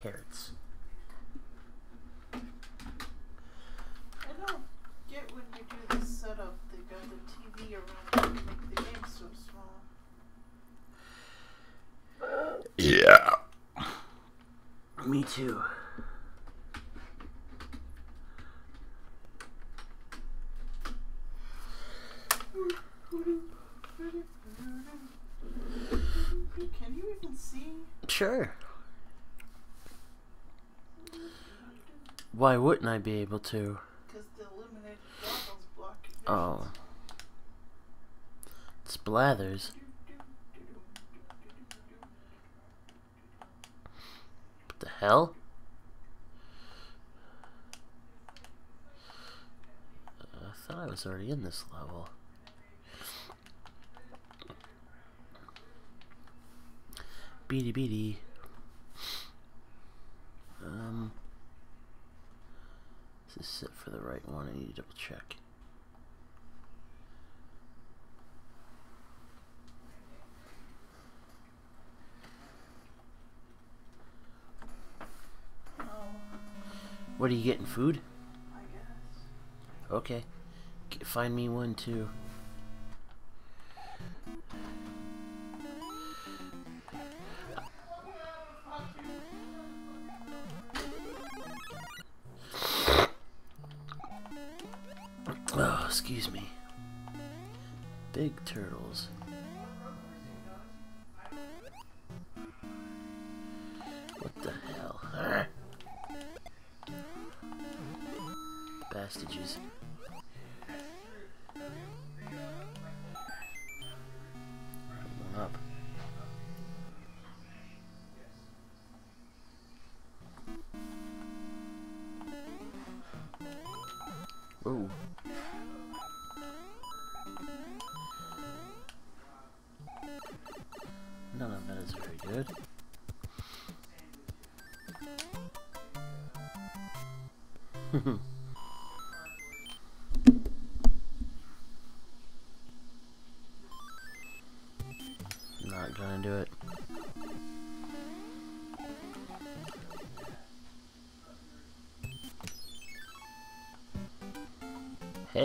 Carrots. I don't get when you do this setup, they got the TV around to make the game so small. Yeah. Me too. Can you even see? Sure. Why wouldn't I be able to? Because the illuminated goggles block your vision. Oh. It's Blathers. What the hell? Uh, I thought I was already in this level. Beady beady. Um. Is this it for the right one? Oh, I need to double check. Oh, What are you getting? Food? I guess. Okay. Find me one too.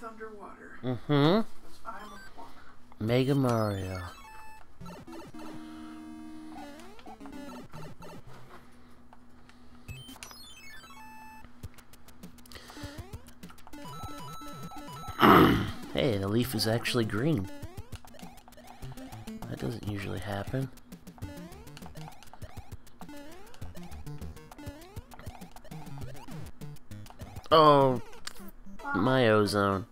breathe underwater. Mm-hmm. I'm a plumber. Mega Mario. hey, the leaf is actually green. That doesn't usually happen. Oh, my ozone.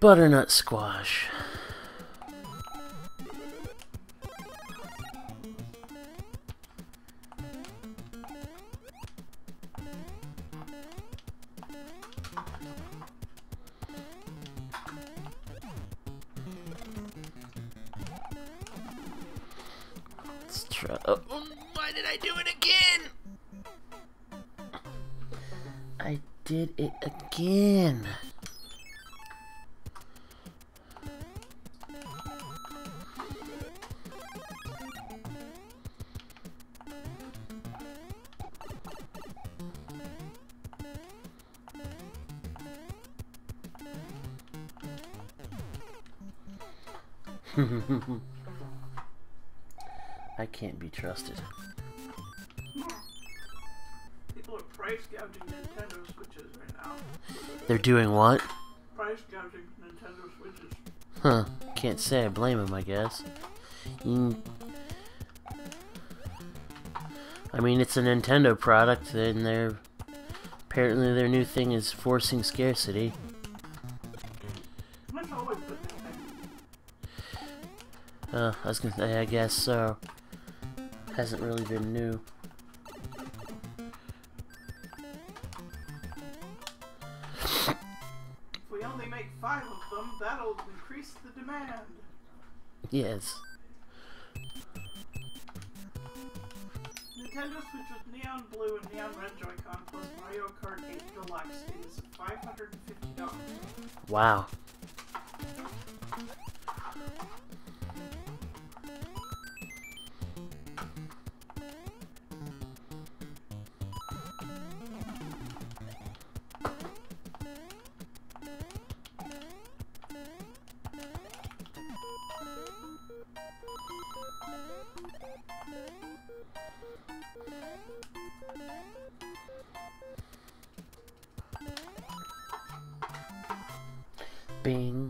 Butternut squash. say I blame him, I guess. I mean, it's a Nintendo product, and they're... Apparently their new thing is forcing scarcity. Uh, I was gonna say, I guess so. Hasn't really been new. Yes. Nintendo Switch with neon blue and neon red Joy-Con plus Mario Kart 8 Deluxe is $550. Wow. Bing.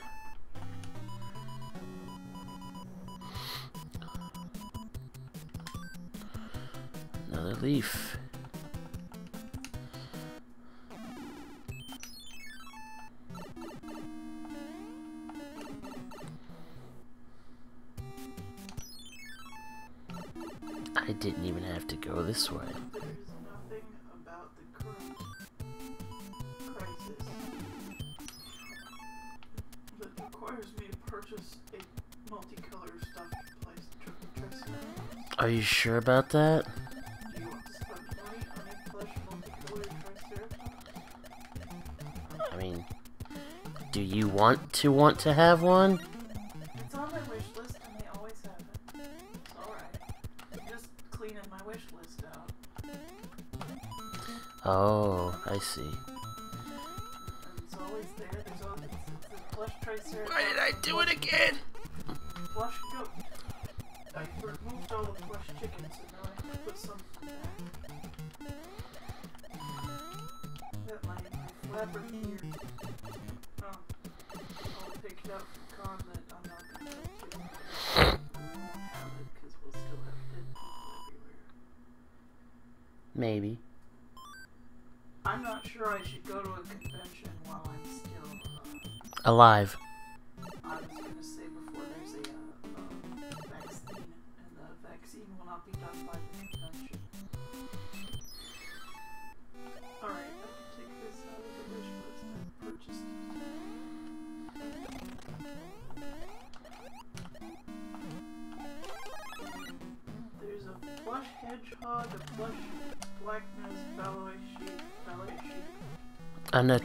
sure about that? I mean, do you want to want to have one?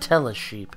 tell us, sheep.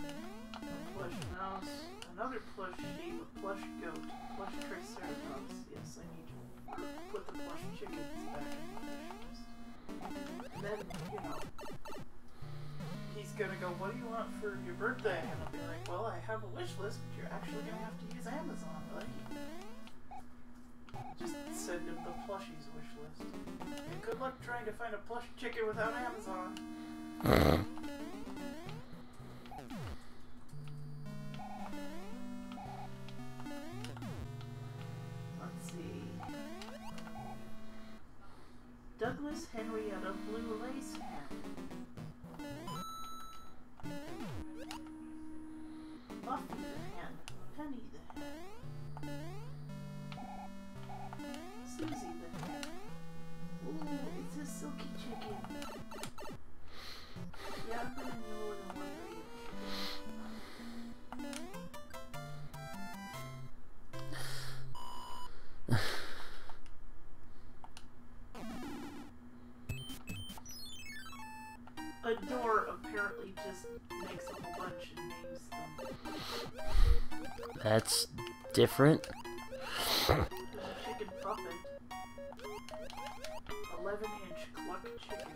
That's different. Chicken puppet. 11 inch cluck chicken.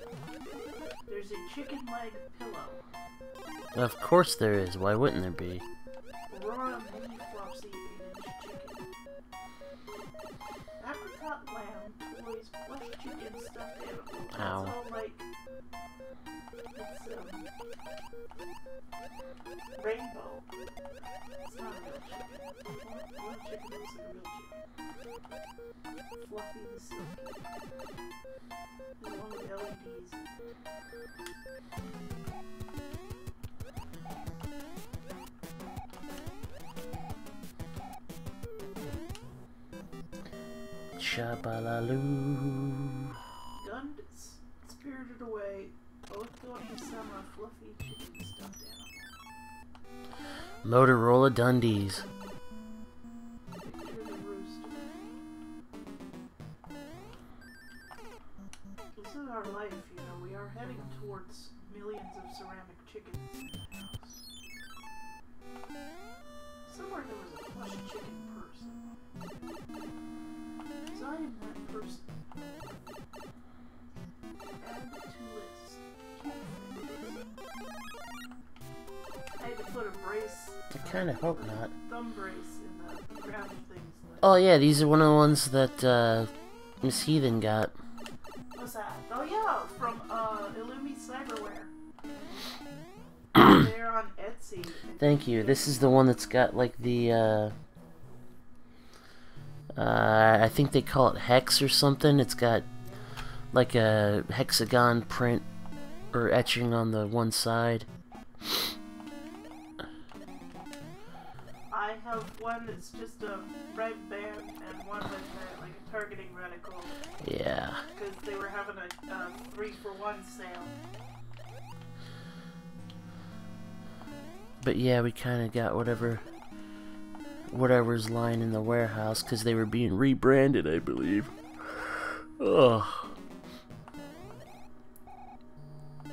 There's a chicken leg pillow. Of course there is. Why wouldn't there be? These are one of the ones that uh, Miss Heathen got. What's that? Oh yeah, from uh, Illumi Cyberware. They're on Etsy. Thank you. This is the one that's got like the uh, uh, I think they call it hex or something. It's got like a hexagon print or etching on the one side. One that's just a red band and one with uh, like a targeting reticle Yeah. because they were having a uh, three for one sale. But yeah, we kind of got whatever whatever's lying in the warehouse because they were being rebranded, I believe. Ugh.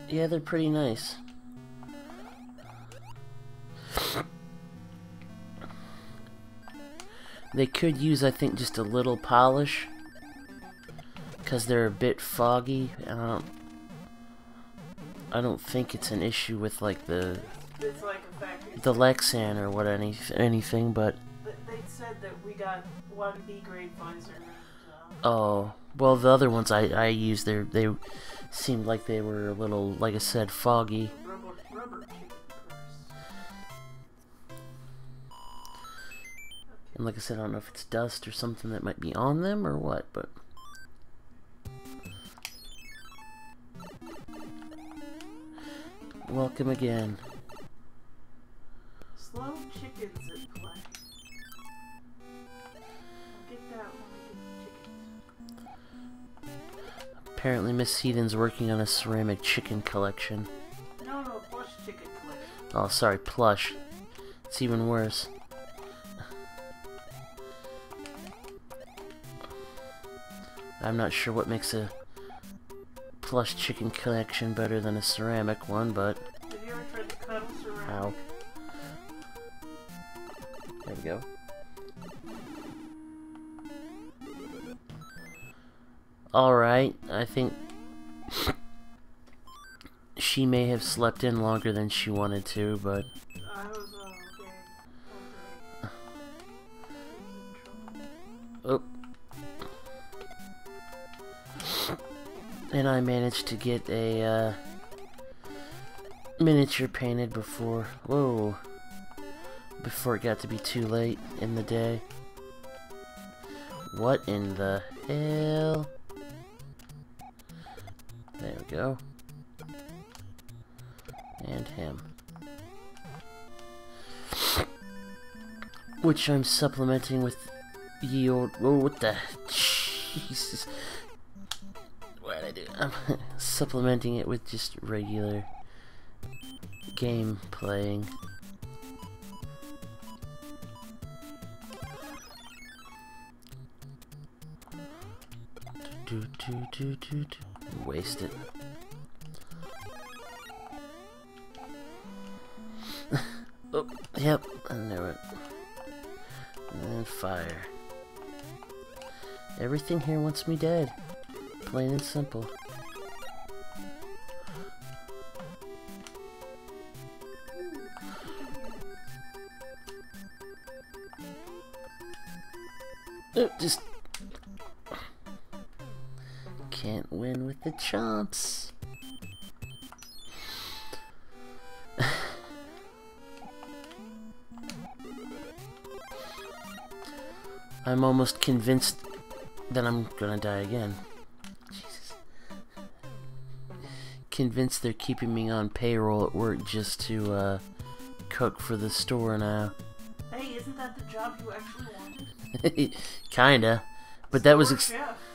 Yeah, they're pretty nice. They could use, I think, just a little polish because they're a bit foggy. I don't. I don't think it's an issue with like the It's like the Lexan or what any anything, but They said that we got one B grade visor. Oh well, the other ones I I used they they seemed like they were a little like I said foggy. And like I said, I don't know if it's dust or something that might be on them or what, but welcome again. Slow chickens at play. I'll get that when we get chickens. Apparently, Miss Heathen's working on a ceramic chicken collection. No, no, plush chicken collection. Oh, sorry, plush. It's even worse. I'm not sure what makes a plush chicken collection better than a ceramic one, but Have you ever tried to cuddle ceramic? Ow. there we go. Alright, I think she may have slept in longer than she wanted to, but And I managed to get a uh, miniature painted before. Whoa. Before it got to be too late in the day. What in the hell? There we go. And him. Which I'm supplementing with ye. Oh, what the? Jesus. I'm supplementing it with just regular game playing. Do, do, do, do, do. Waste it. oh, yep, I knew it. And fire. Everything here wants me dead. Plain and simple. I'm almost convinced that I'm gonna die again. Jesus. Convinced they're keeping me on payroll at work just to uh, cook for the store now. Hey, isn't that the job you actually wanted? Kinda. But that was ex-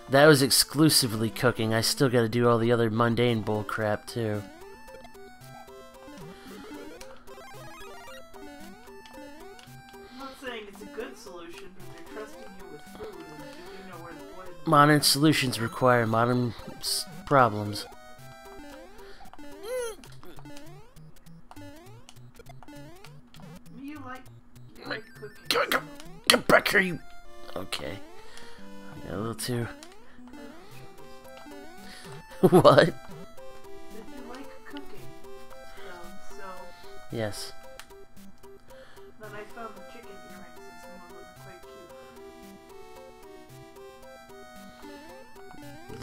that was exclusively cooking. I still gotta do all the other mundane bull crap too. Modern solutions require modern s- problems. You like, you like cooking. Come, come, come back here, you. Okay. I got a little too. what? Like cooking. So Yes.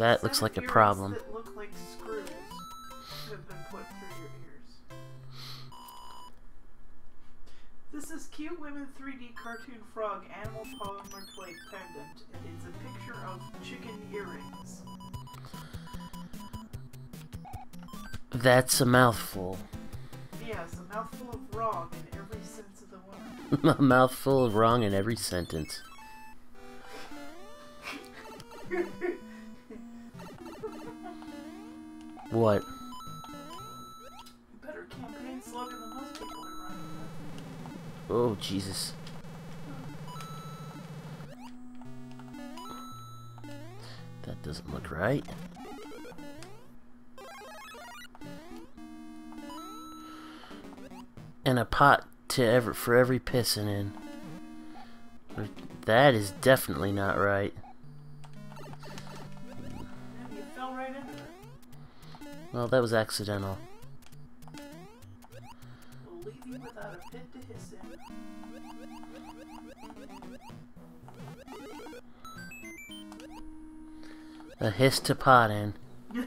That looks like a problem. Like screws have been put through your ears. This is Cute Women 3D Cartoon Frog Animal Polymer Clay Pendant. and It's a picture of chicken earrings. That's a mouthful. Yes, a mouthful of wrong in every sense of the word. a mouthful of wrong in every sentence. What? Better campaign slogan than most people are running. Oh, Jesus. That doesn't look right. And a pot to ever for every pissing in. That is definitely not right. Well, that was accidental. A hiss to pot in.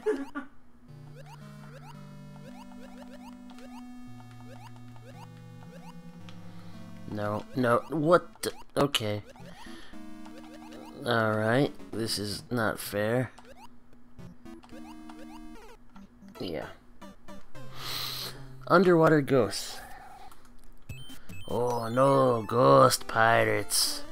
No, no, what the? Okay. Alright, this is not fair. Underwater ghosts. Oh no, ghost pirates.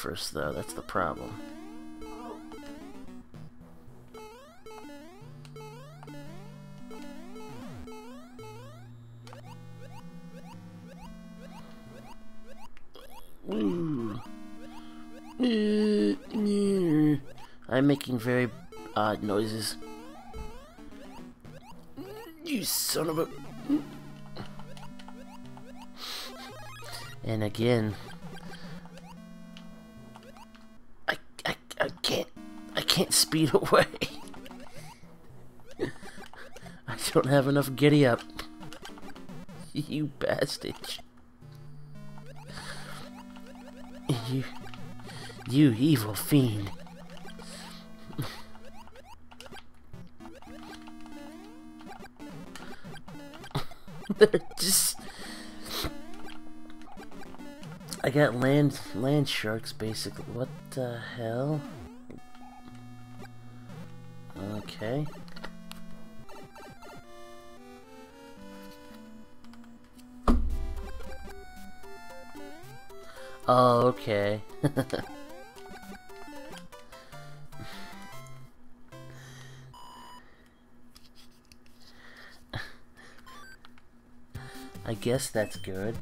First, though. That's the problem. I'm making very odd noises. You son of a. And again, speed away. I don't have enough giddy up. You bastard. You... You evil fiend. They're just... I got land land sharks basically. What the hell? Okay. Oh, okay. I guess that's good.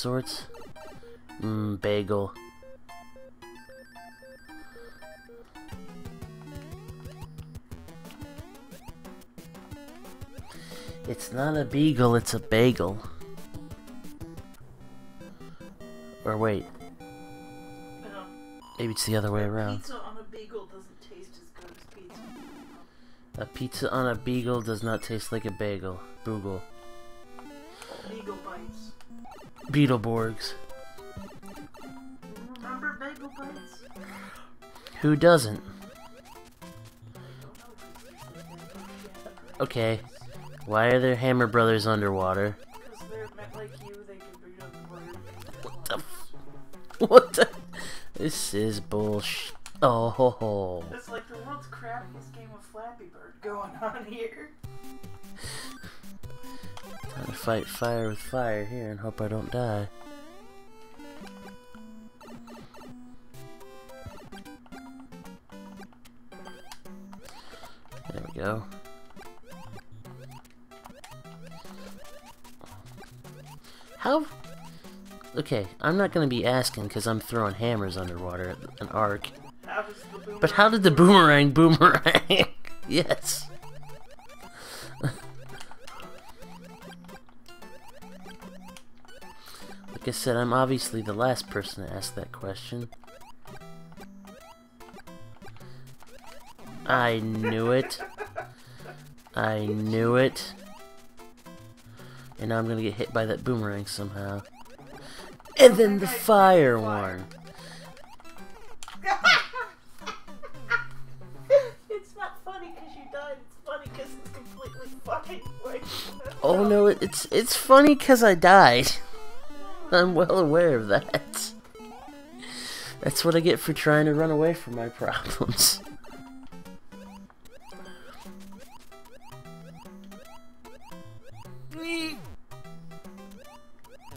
Sorts. Mmm, bagel. It's not a beagle, it's a bagel. Or wait, maybe it's the other way around. Pizza on a beagle doesn't taste as good as pizza. A pizza on a beagle does not taste like a bagel. Boogle. Beagle bites. Beetleborgs. Remember bagel bites? Who doesn't? I don't know if it's usually been pushed yet. Okay. Why are there Hammer Brothers underwater? Because they're meant like you, they can breed the. What the f- What the? This is bullsh. Oh ho ho. It's like the world's crappiest game of Flappy Bird going on here. Time to fight fire with fire here and hope I don't die. There we go. How? Okay, I'm not gonna be asking because I'm throwing hammers underwater at an arc. How But how did the boomerang boomerang? yes. I said, I'm obviously the last person to ask that question. I knew it. I knew it. And now I'm gonna get hit by that boomerang somehow. And then the fire one. it's not funny because you died. It's funny because it's completely fucking like. Oh no, it's it's funny because I died. I'm well aware of that. That's what I get for trying to run away from my problems.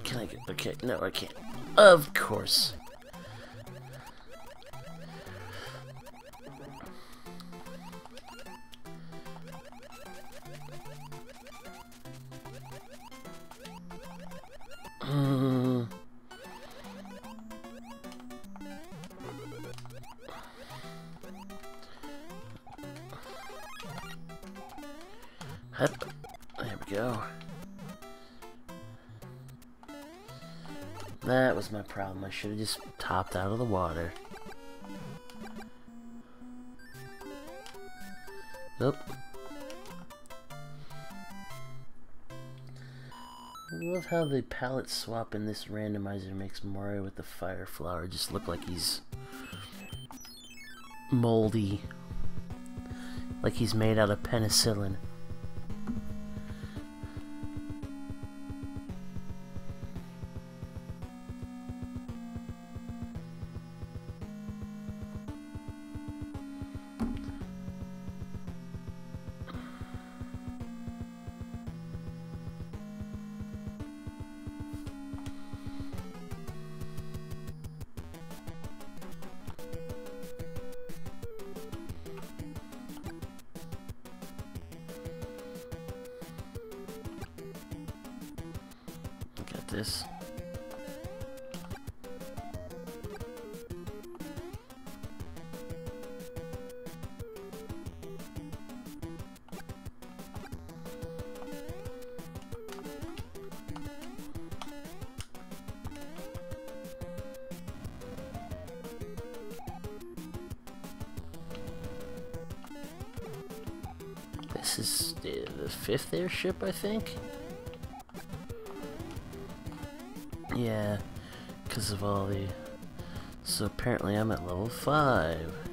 Can I get okay? No, I can't. Of course. Uh. Hup. There we go. That was my problem. I should have just topped out of the water. Nope. Love how the palette swap in this randomizer makes Mario with the fire flower just look like he's moldy. Like he's made out of penicillin. Airship, I think. Yeah, because of all the. So apparently I'm at level 5.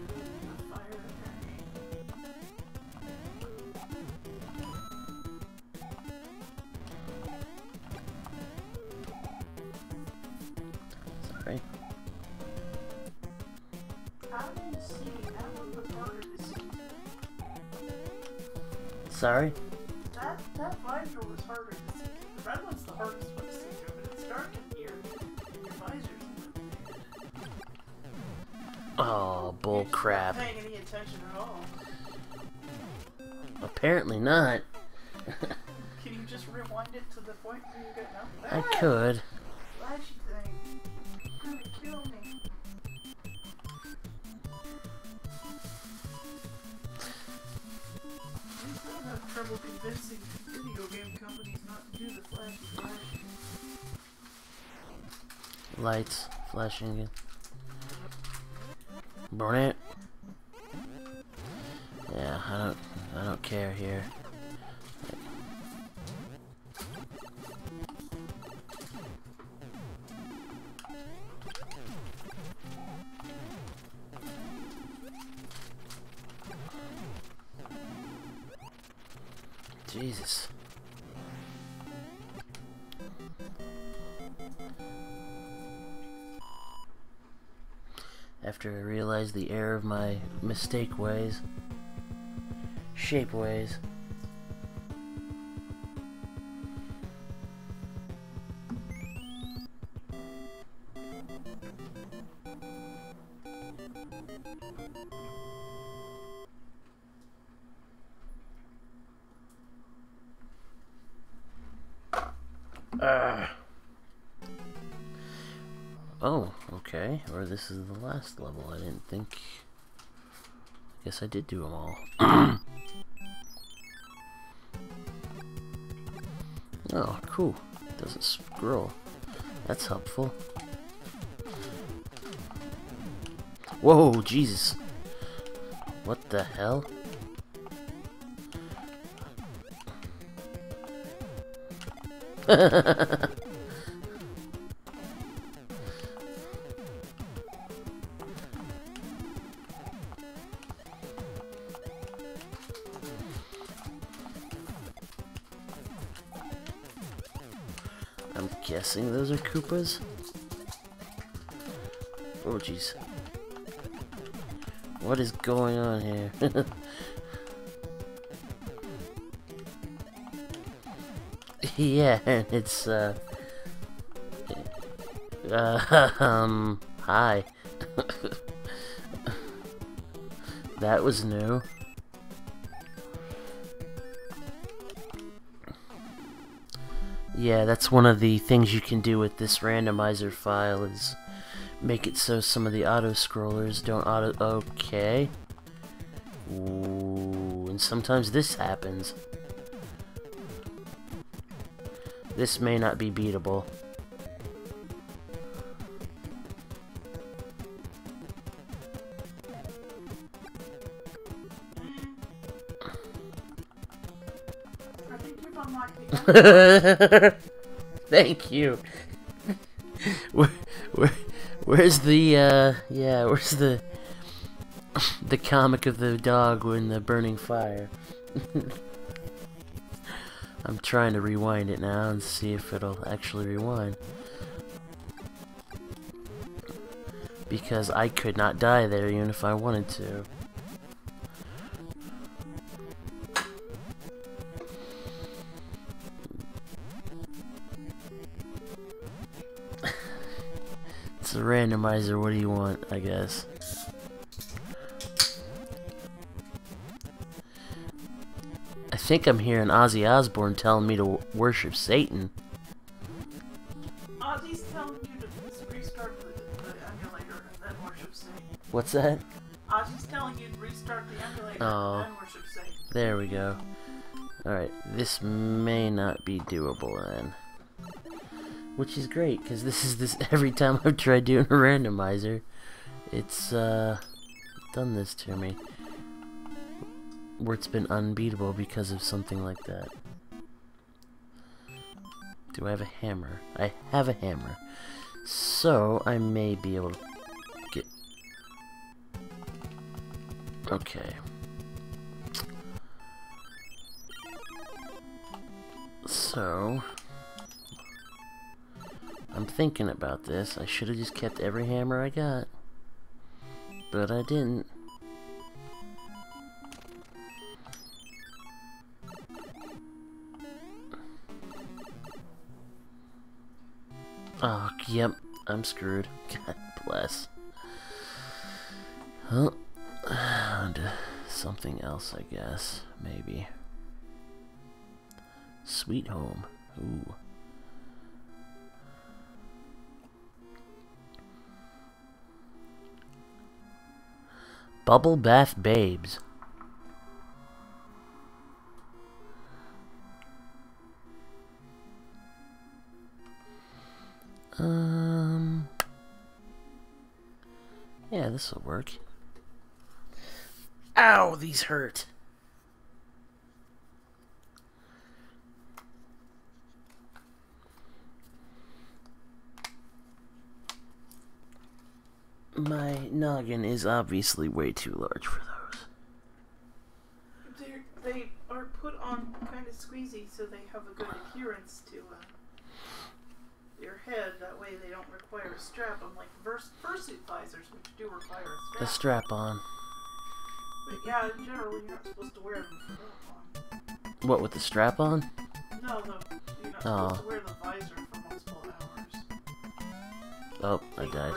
It. Yeah, I don't I don't care here. Realized the error of my mistake ways. Shape ways. This is the last level. I didn't think. I guess I did do them all. oh, cool. Doesn't scroll. That's helpful. Whoa, Jesus. What the hell? Koopas. Oh jeez. What is going on here? yeah, it's uh uh, um hi. that was new. Yeah, that's one of the things you can do with this randomizer file is make it so some of the auto scrollers don't auto okay. Ooh, and sometimes this happens. This may not be beatable. Thank you. where, where, where's the, uh, yeah, where's the, the comic of the dog in the burning fire? I'm trying to rewind it now and see if it'll actually rewind. Because I could not die there even if I wanted to. what do you want, I guess? I think I'm hearing Ozzy Osbourne telling me to worship Satan. Ozzy's telling you to restart the, the emulator and then worship Satan. What's that? Ozzy's telling you to restart the emulator oh. and worship Satan. There we go. Alright, this may not be doable then. Which is great, because this is this every time I've tried doing a randomizer, it's uh done this to me. Where it's been unbeatable because of something like that. Do I have a hammer? I have a hammer. So I may be able to get Okay. So, I'm thinking about this. I should have just kept every hammer I got. But I didn't. Oh, yep. I'm screwed. God bless. On to something else, I guess. Maybe. Sweet Home. Ooh. Bubble Bath Babes. Um. Yeah, this will work. Ow, these hurt. My noggin is obviously way too large for those. They're, they are put on kind of squeezy so they have a good adherence to uh, your head. That way they don't require a strap, unlike vers- fursuit visors, which do require a strap. A strap. on. But yeah, generally you're not supposed to wear them long. What, with the strap on? No, no, you're not Oh. supposed to wear the visor for multiple hours. Oh, I died.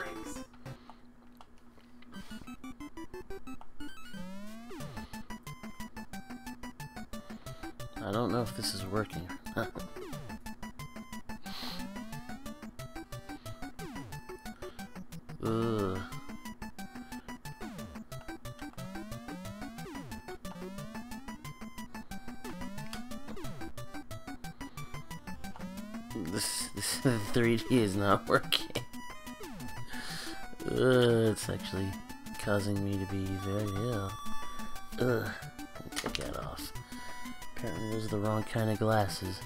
I don't know if this is working. Ugh. This, this 3D is not working. Ugh, it's actually causing me to be very ill. Ugh. Apparently those are the wrong kind of glasses.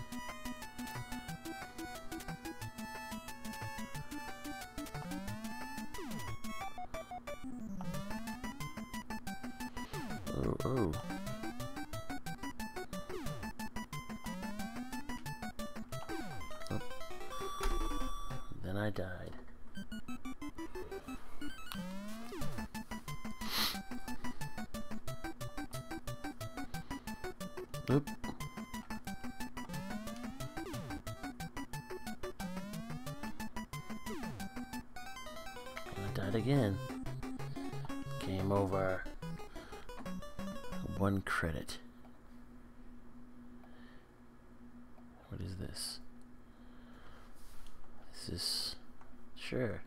Oop. I died again. Game over. One credit. What is this? This is. Sure.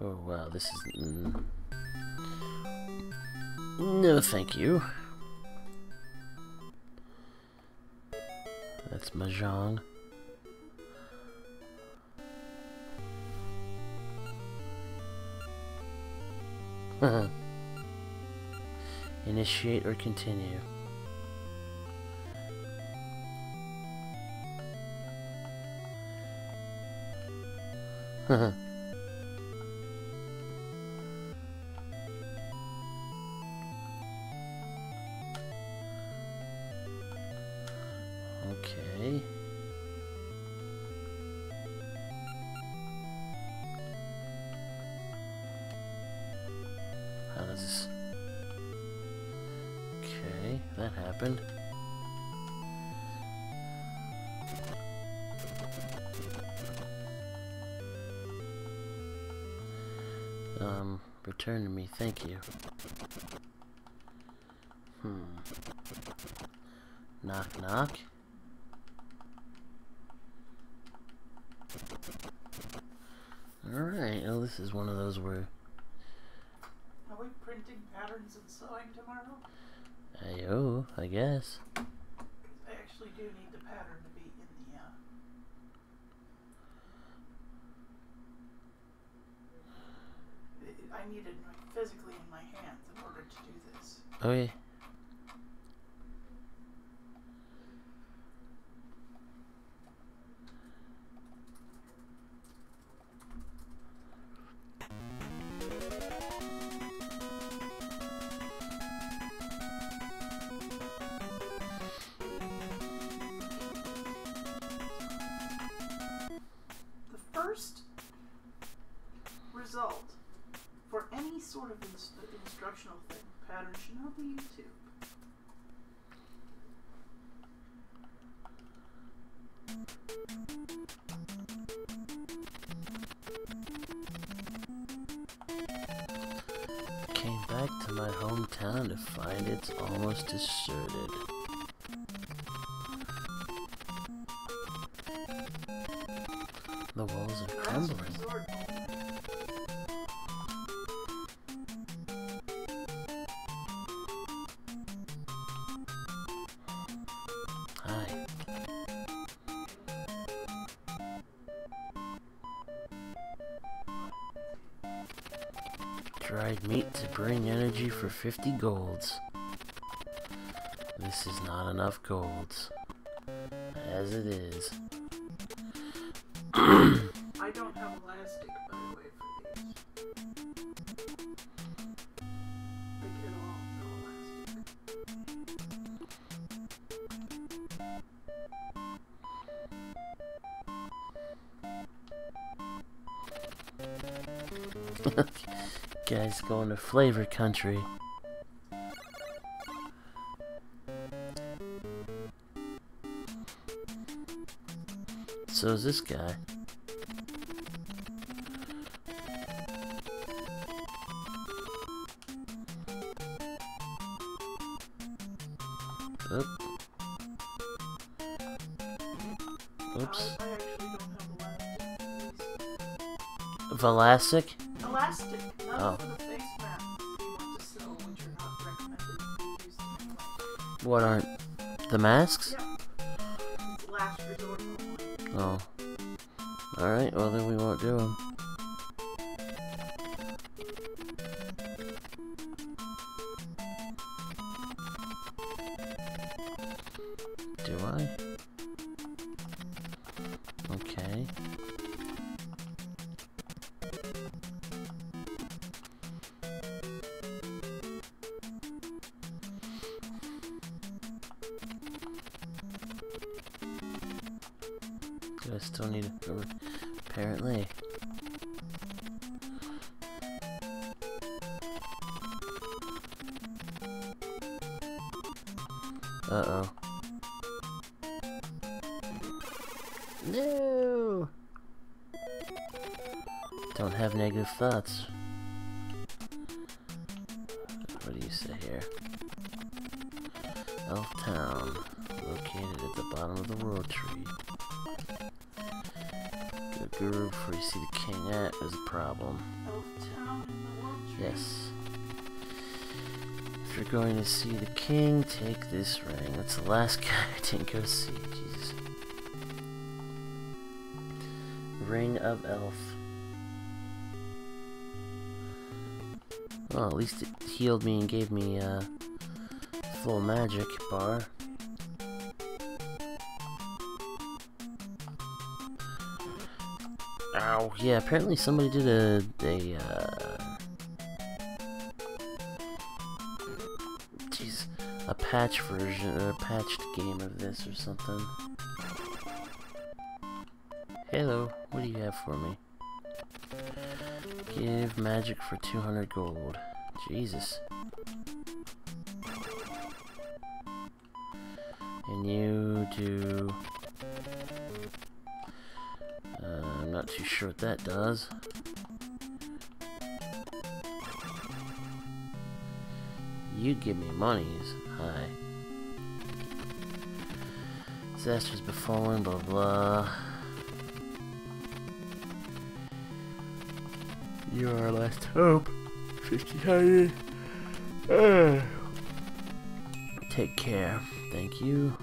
Oh wow, this is... Mm. No, thank you. Mahjong. Initiate or continue. this. Oh Dried meat to bring energy for 50 golds. This is not enough golds. As it is. I don't have elastic, by the way, for these. They get all no elastic. Guys going to flavor country. So is this guy. Oop. Oops. I, What aren't the masks? Yeah. It's last resort. Oh. Alright, well then we won't do them. Guru before you see the king at is a problem. Yes. If you're going to see the king, take this ring. That's the last guy I didn't go see. Jesus. Ring of Elf. Well, at least it healed me and gave me a full magic bar. Ow. Yeah, apparently somebody did a, a uh, Jeez, a patch version, or a patched game of this or something. Hello, what do you have for me? Give magic for 200 gold. Jesus. And you do... Uh, I'm not too sure what that does. You give me monies. Hi. Disasters befallen, blah blah. You are our last hope. 1500. Take care. Thank you.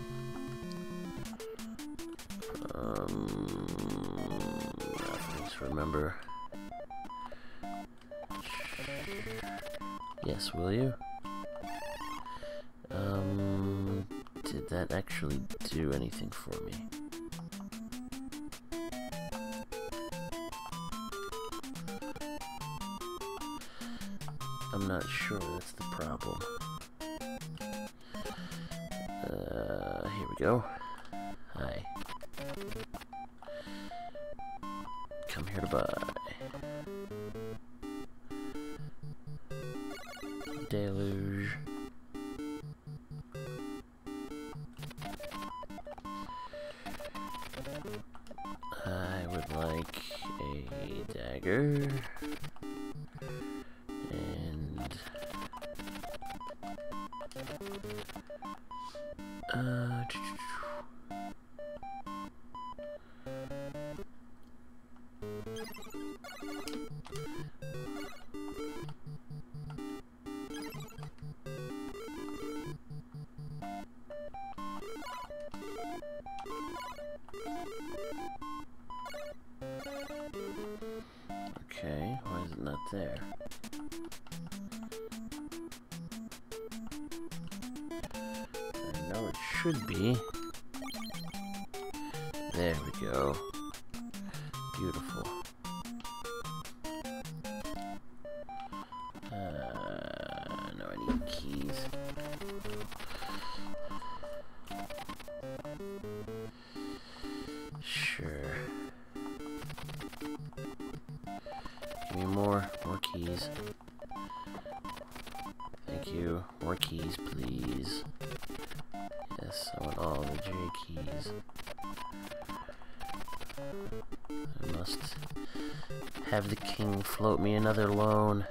The float me another loan.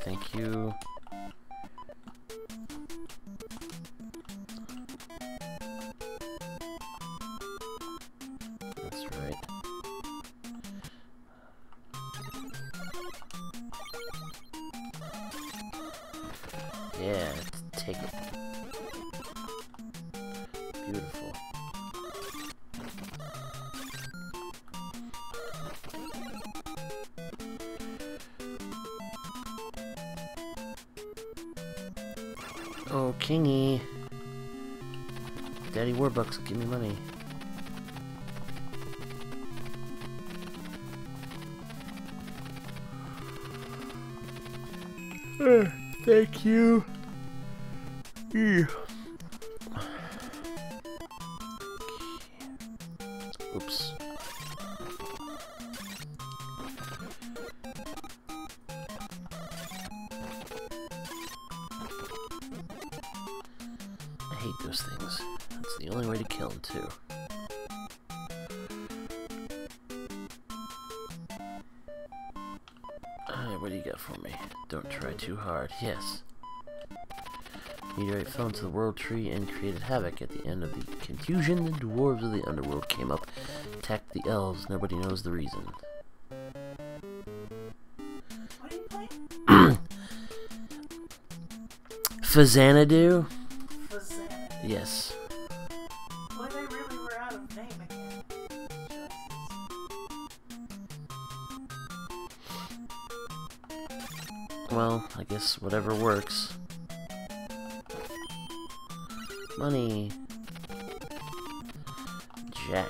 Thank you. Hate those things. That's the only way to kill them, too. Alright, what do you got for me? Don't try too hard. Yes. Meteorite fell into the world tree and created havoc. At the end of the confusion, the dwarves of the underworld came up, attacked the elves. Nobody knows the reason. What are you playing? Fazanadu? Whatever works. Money. Jack.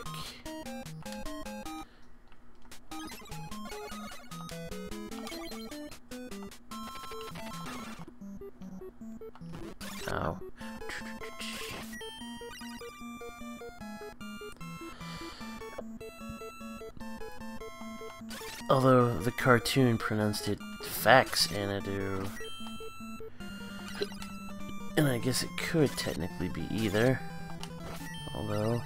Ow. Although the cartoon pronounced it fax Anadu. And I guess it could technically be either. Although.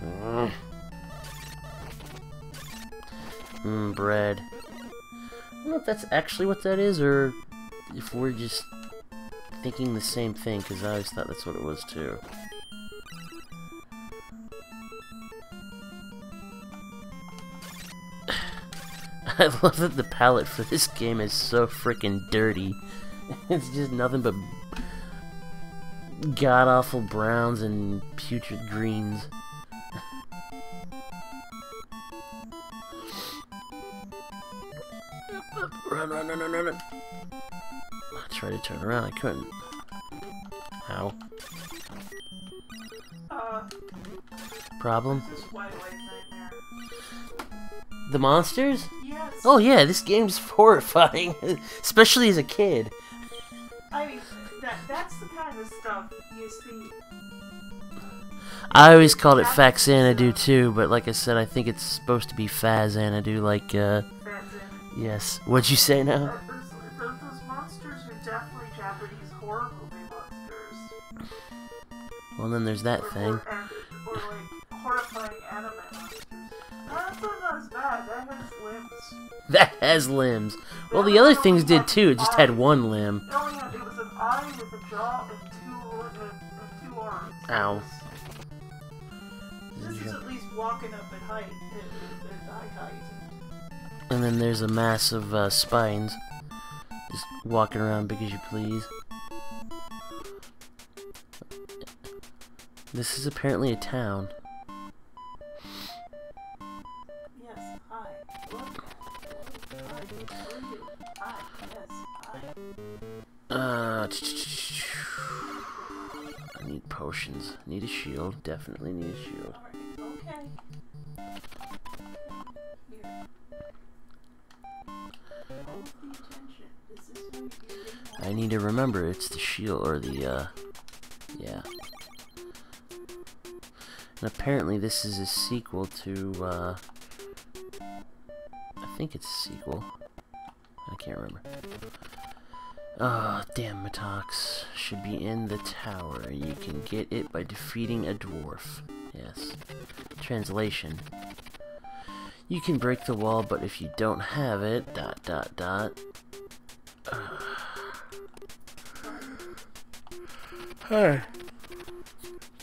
Mm. Mm, bread. I don't know if that's actually what that is, or if we're just thinking the same thing, because I always thought that's what it was too. I love that the palette for this game is so freaking dirty. It's just nothing but god awful browns and putrid greens. Run, run, run, run, run, run. I tried to turn around, I couldn't. How? Uh, Problem? this is Wide Awake Nightmare. The monsters? Oh yeah, this game's horrifying, especially as a kid. I mean, that that's the kind of stuff you see. I always called it Fax Xanadu too, but like I said, I think it's supposed to be Faz Xanadu, like, uh, yes. What'd you say now? Those, those, those monsters are definitely Japanese horror movie monsters. Well, then there's that Or, thing. Or, and, or like horrifying anime monsters. That's not as bad. That has limbs. That has limbs. Well, the other things did too, it just had one limb. It only had, it was an eye with a jaw and two, and, and two arms. Ow. This is at least walking up in height, in, in eye height. And then there's a mass of uh, spines. Just walking around big as you please. This is apparently a town. Uh, I need potions. Need a shield. Definitely need a shield. Alright, okay. Here. Hold the attention. Is this what you're getting I need to remember it's the shield or the uh yeah. And apparently this is a sequel to uh I think it's a sequel. I can't remember. Ah, damn Matox. Should be in the tower. You can get it by defeating a dwarf. Yes. Translation. You can break the wall, but if you don't have it, dot dot dot. Hey.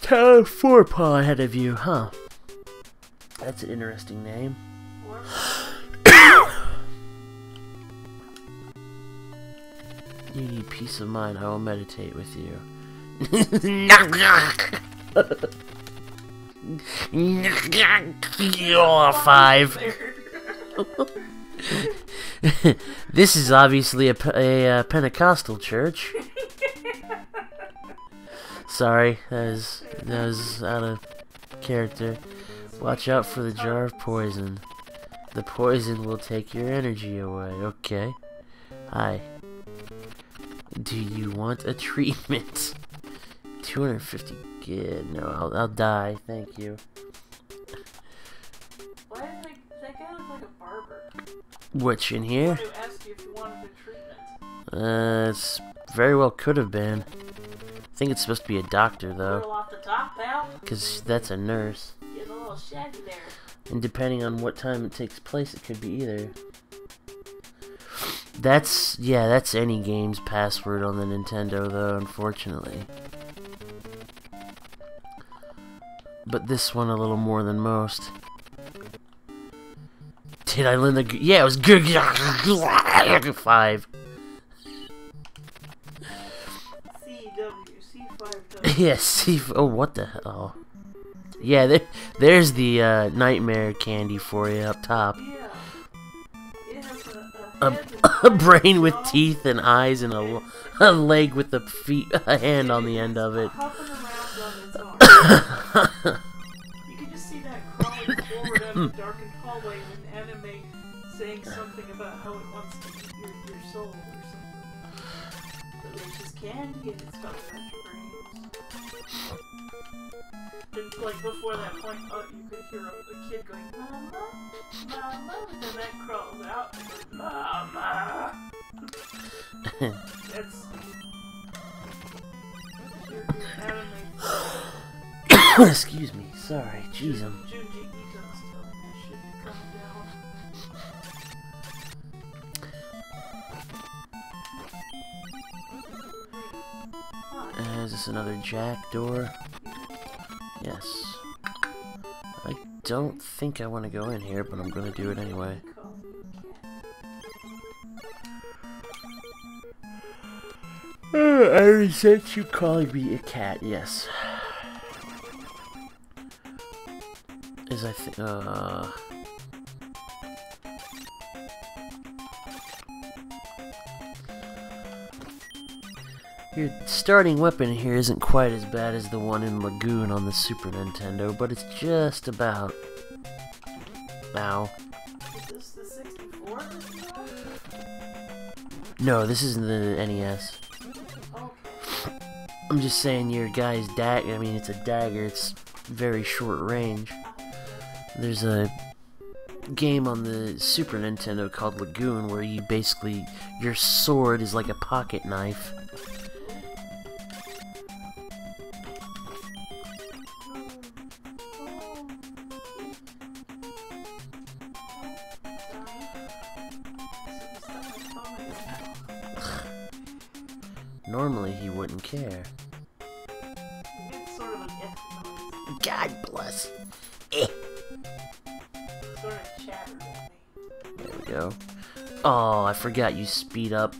Tower Forepaw ahead of you, huh? That's an interesting name. You need peace of mind. I will meditate with you. Five. this is obviously a, pe- a, uh Pentecostal church. Sorry, that was, that was out of character. Watch out for the jar of poison. The poison will take your energy away. Okay. Hi. Do you want a treatment? 250 good. No, I'll, I'll die. Thank you. Why did they, that guy look like a barber? Which in here? Who asked you if you wanted a treatment? Uh, it's very well could have been. I think it's supposed to be a doctor though, off the top, pal. because that's a nurse. Getting a little shaggy there. And depending on what time it takes place, it could be either. That's yeah, that's any game's password on the Nintendo though, unfortunately. But this one a little more than most. Did I learn the? Yeah, it was good. Five. CW, C5W. Yeah. See. Oh, what the hell? Yeah, there, there's the uh, nightmare candy for you up top. Yeah. It has a, A, a, head a and brain with teeth and eyes and a, a leg with a feet, a hand on the end of it. Hopping around on its arm. you can just see that crawling forward out of the darkened hallway with anime saying something about how it wants to eat your, your soul or something. But it's just candy and it's And like before that point, uh, you could hear a, a kid going, Mama, Mama, and then that crawls out and goes, Mama. That's your, your anime. Excuse me. Sorry. Jeez, I'm. Junji Ito's telling that shit to come down. Uh, is this another jack door? Yes. I don't think I want to go in here, but I'm going to do it anyway. Uh, I resent you calling me a cat, yes. Is I think, uh... Your starting weapon here isn't quite as bad as the one in Lagoon on the Super Nintendo, but it's just about... Ow. Is this the 64 that you have? No, this isn't the NES. Okay. I'm just saying your guy's dagger, I mean, it's a dagger, it's very short range. There's a game on the Super Nintendo called Lagoon where you basically, your sword is like a pocket knife. Forgot you speed up.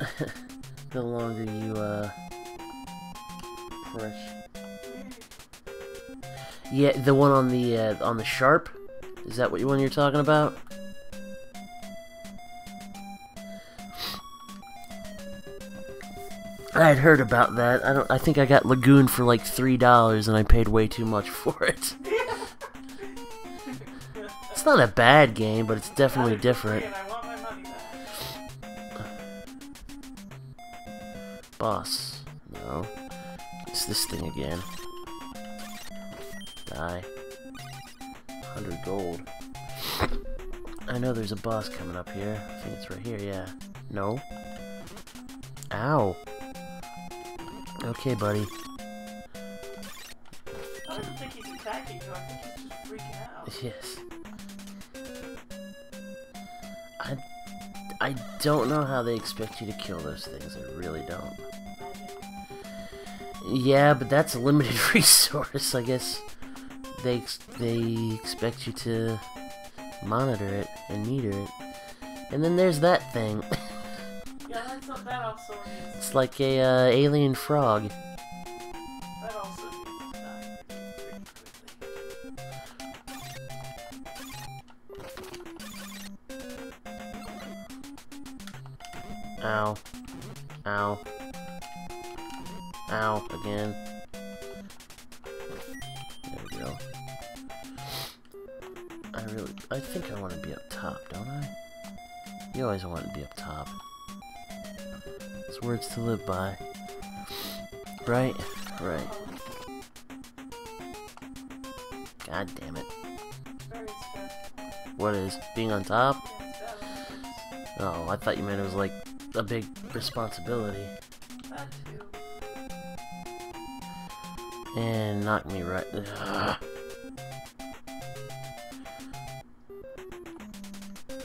the longer you, uh, press. Yeah, the one on the, uh, on the sharp? Is that what you one you're talking about? I had heard about that. I don't. I think I got Lagoon for like three dollars, and I paid way too much for it. It's not a bad game, but it's definitely different. Boss. No. It's this thing again. Die. 100 gold. I know there's a boss coming up here. I think it's right here, yeah. No. Ow. Okay, buddy. I don't think he's attacking you. I think he's just freaking out. Yes. I, I don't know how they expect you to kill those things. I really don't. Yeah, but that's a limited resource. I guess they ex- they expect you to monitor it and meter it. And then there's that thing. Yeah, that's not, that also it's like a uh, alien frog. To live by. Right? Right. God damn it. What is? Being on top? Oh, I thought you meant it was like a big responsibility. And knock me right. Ugh.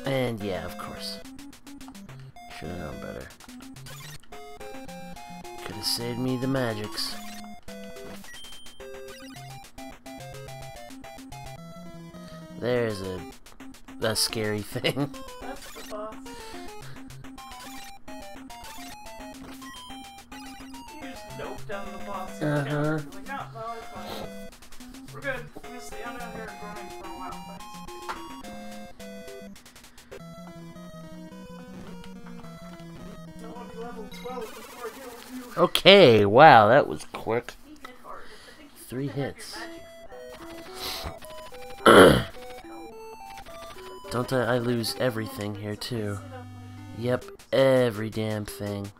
And yeah, of course. Saved me the magics. There's a a scary thing. Okay, wow, that was quick. Three hits. Don't I, I lose everything here too? Yep, every damn thing.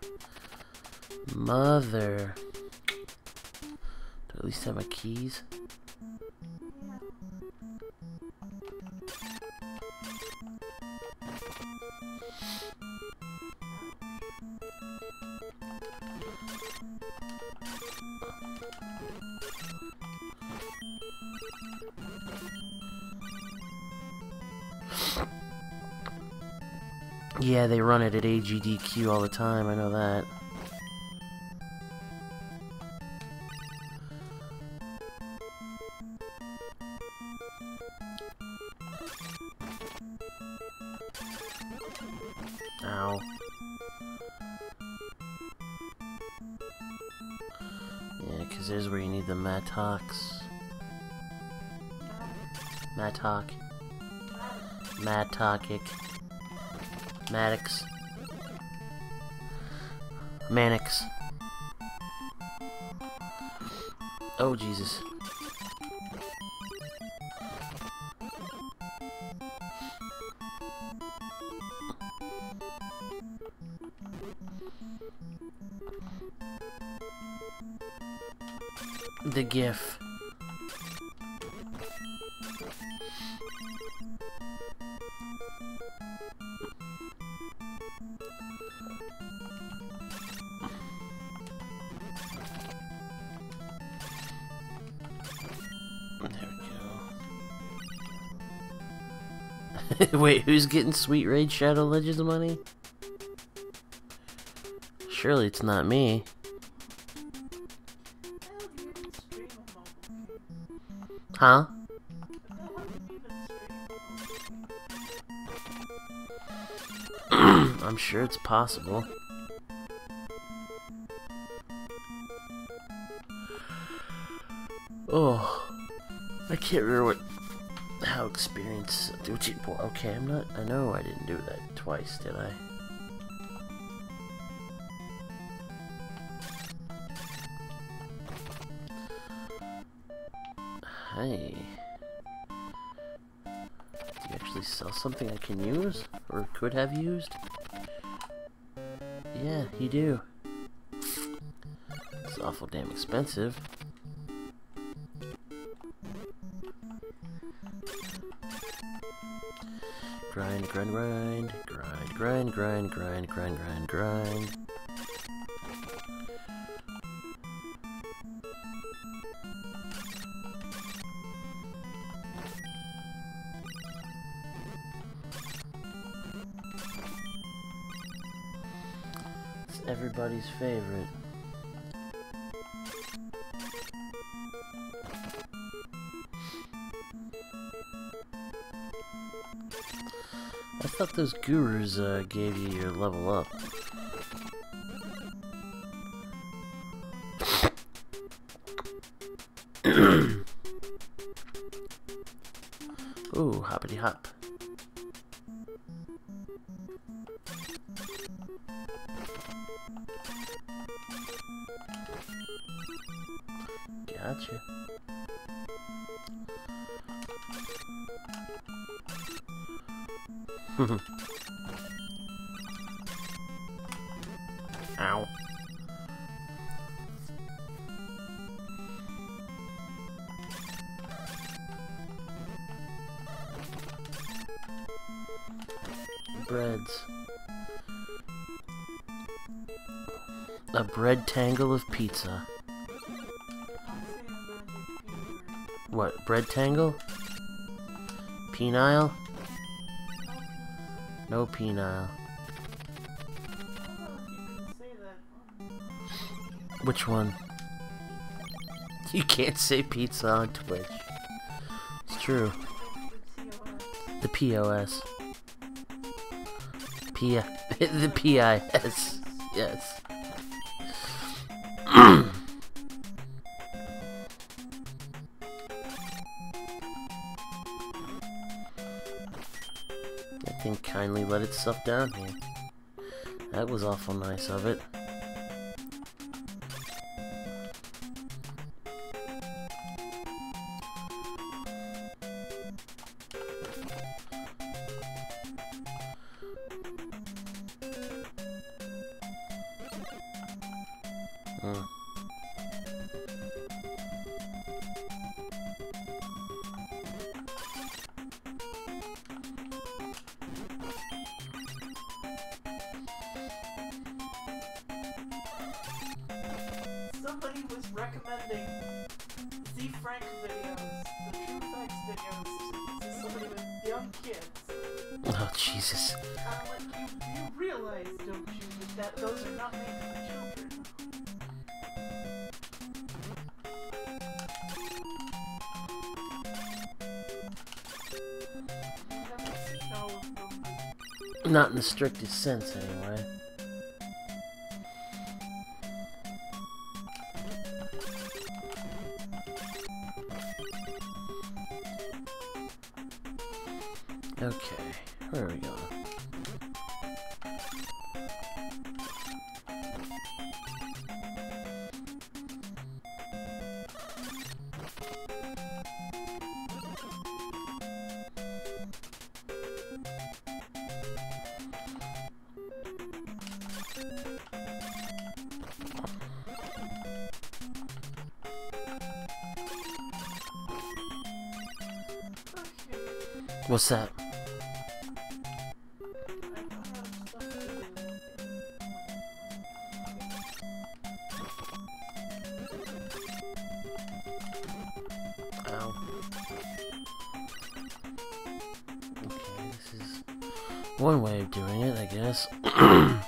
Mother. Do I at least have my keys? at AGDQ all the time, I know that. Ow. Yeah, because there's where you need the Mattox. Mattock. Mattock. Maddox. getting Sweet Raid Shadow Legends money? Surely it's not me. Huh? I'm sure it's possible. Oh, I can't remember what how experience. Okay, I'm not. I know I didn't do that twice, did I? Hey. Do you actually sell something I can use? Or could have used? Yeah, you do. It's awful damn expensive. Grind, grind, grind, grind, grind, grind, grind, grind, grind, grind. It's everybody's favorite. Thought those gurus uh, gave you your level up. Penile? No penile. Which one? You can't say pizza on Twitch. It's true. the The POS. P the PIS. Yes. Let down here. That was awful nice of it. strictest sense, anyway. Okay, where are we going? What's up? Okay, this is one way of doing it, I guess.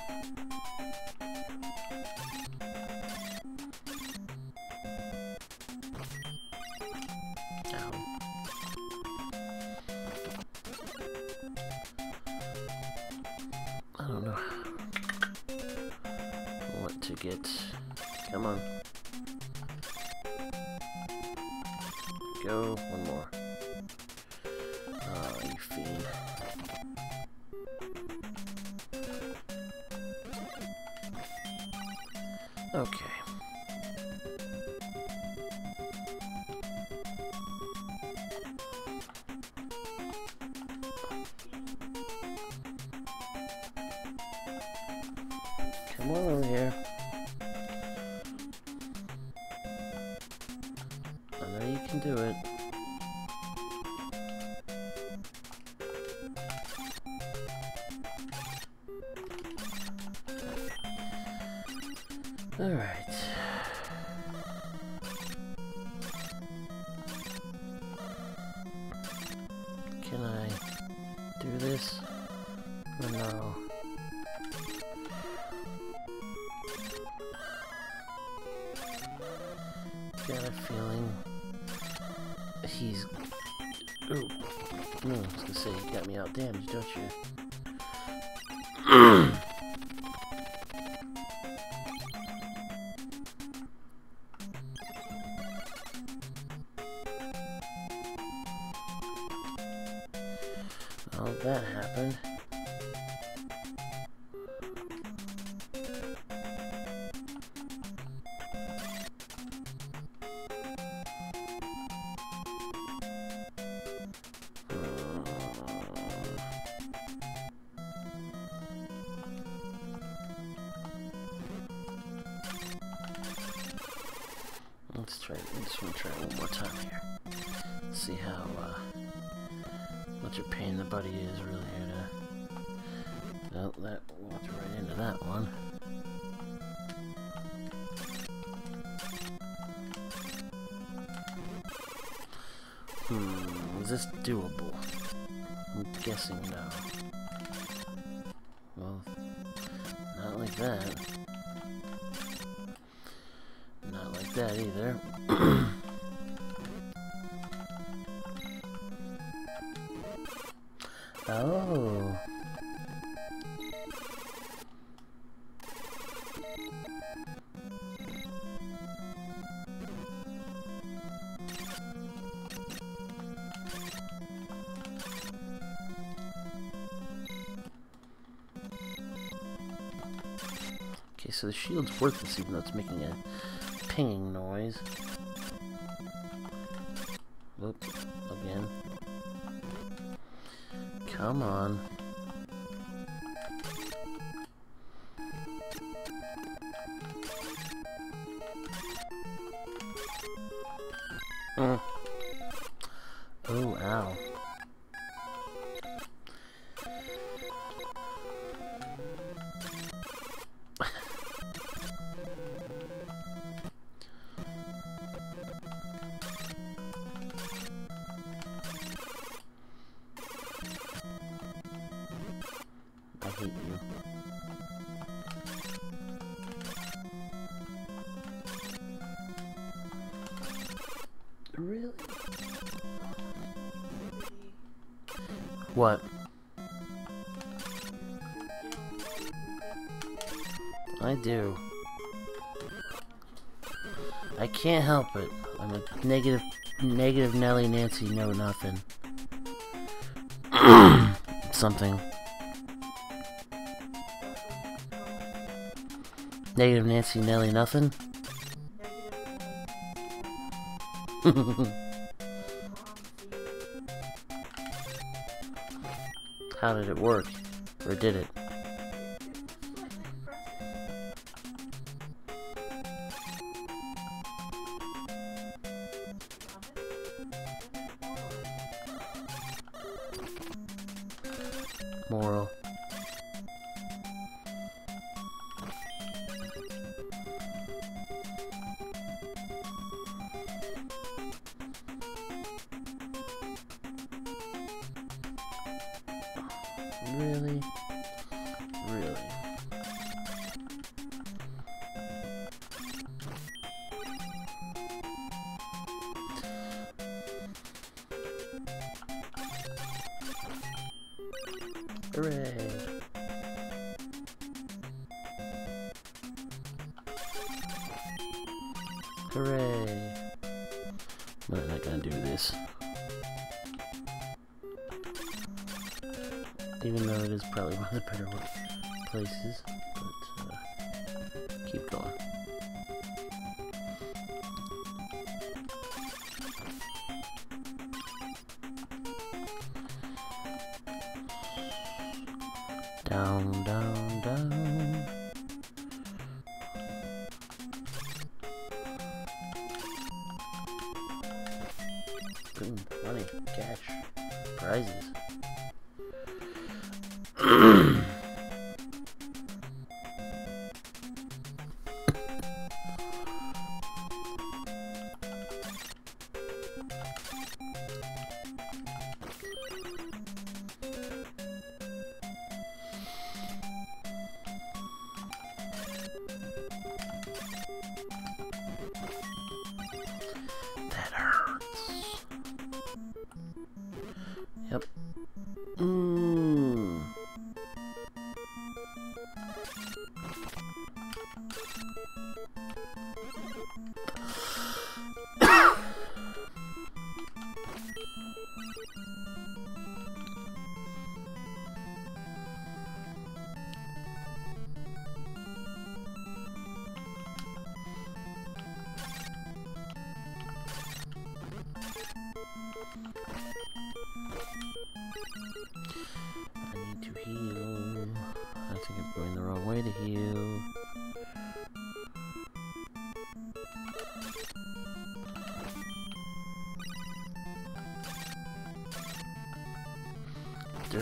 guessing no. Well, not like that. Not like that either. even though it's making a pinging noise. but I'm a negative, negative Nelly Nancy no nothing. Something. Negative Nancy Nelly nothing? How did it work? Or did it? Boom, money, cash, prizes.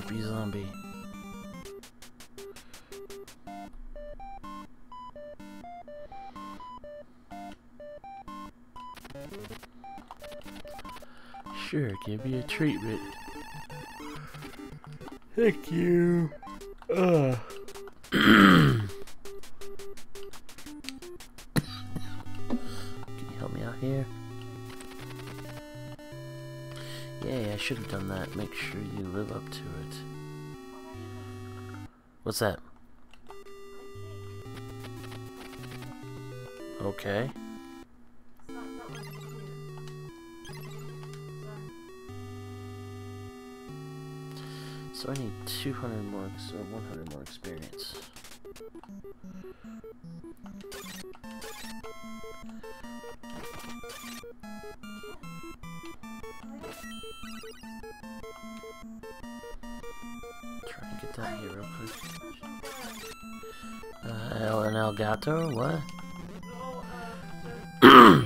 Derpy zombie. Sure, give me a treatment. Thank you. What's that? Okay. So I need 200 more, or 100 more experience. Down here real quick. Uh, El and Elgato? What?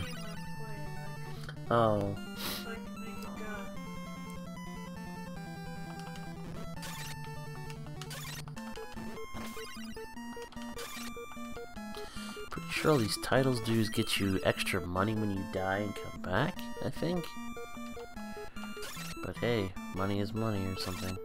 Oh. Pretty sure all these titles do is get you extra money when you die and come back, I think. But hey, money is money or something.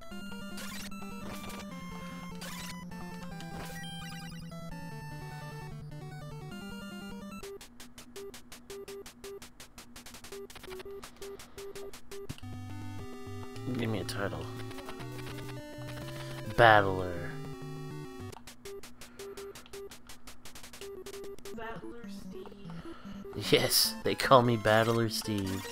Call me Battler Steve.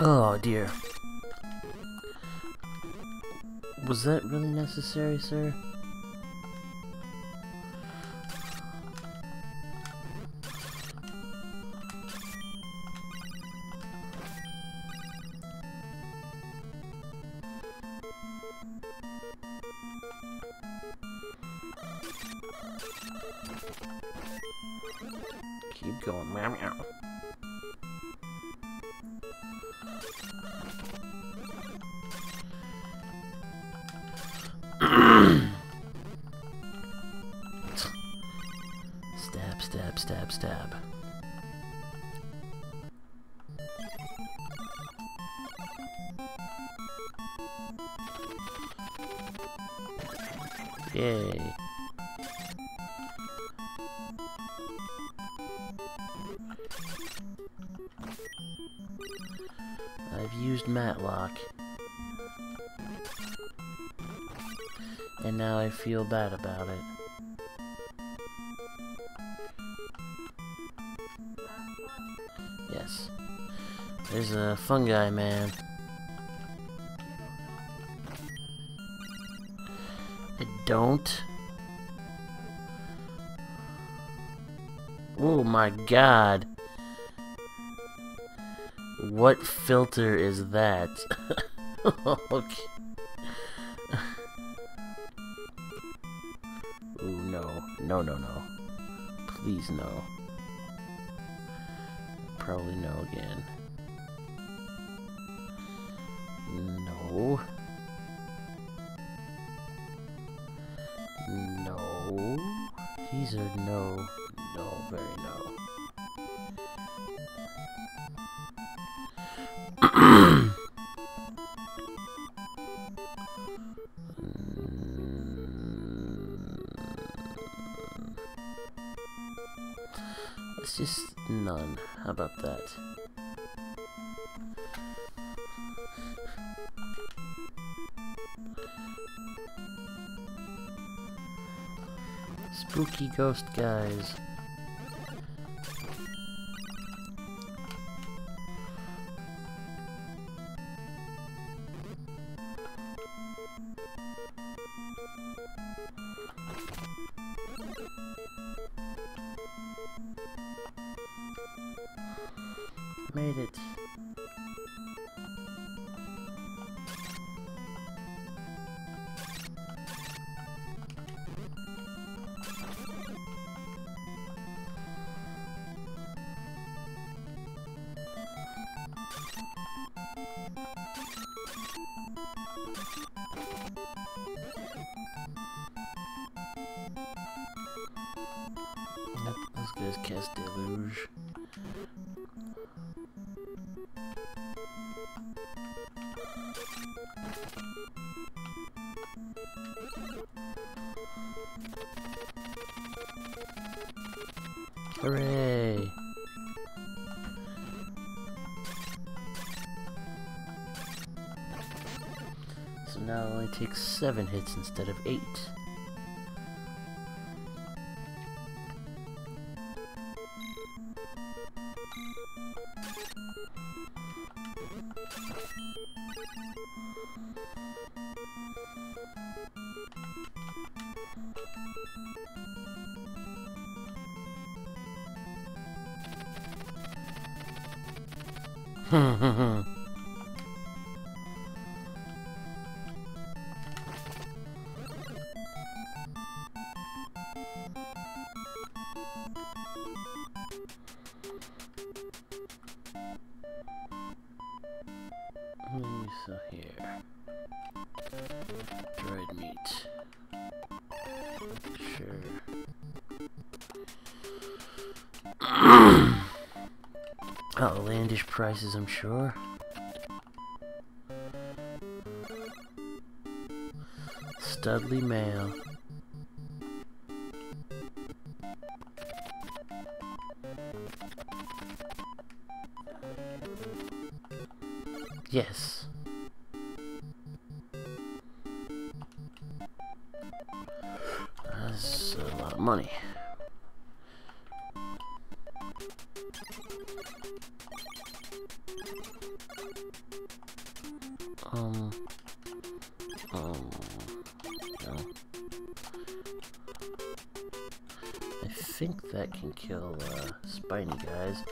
Oh dear. Was that really necessary, sir? Fungi man. I don't. Oh my god. What filter is that? okay. Ooh, no. No, no, no. Please, no. Probably no again. No. No. These are no. No, very no. Let's just none. How about that? Spooky ghost guys. Hooray! So now it only takes 7 hits instead of 8. Sure. Spiny guys.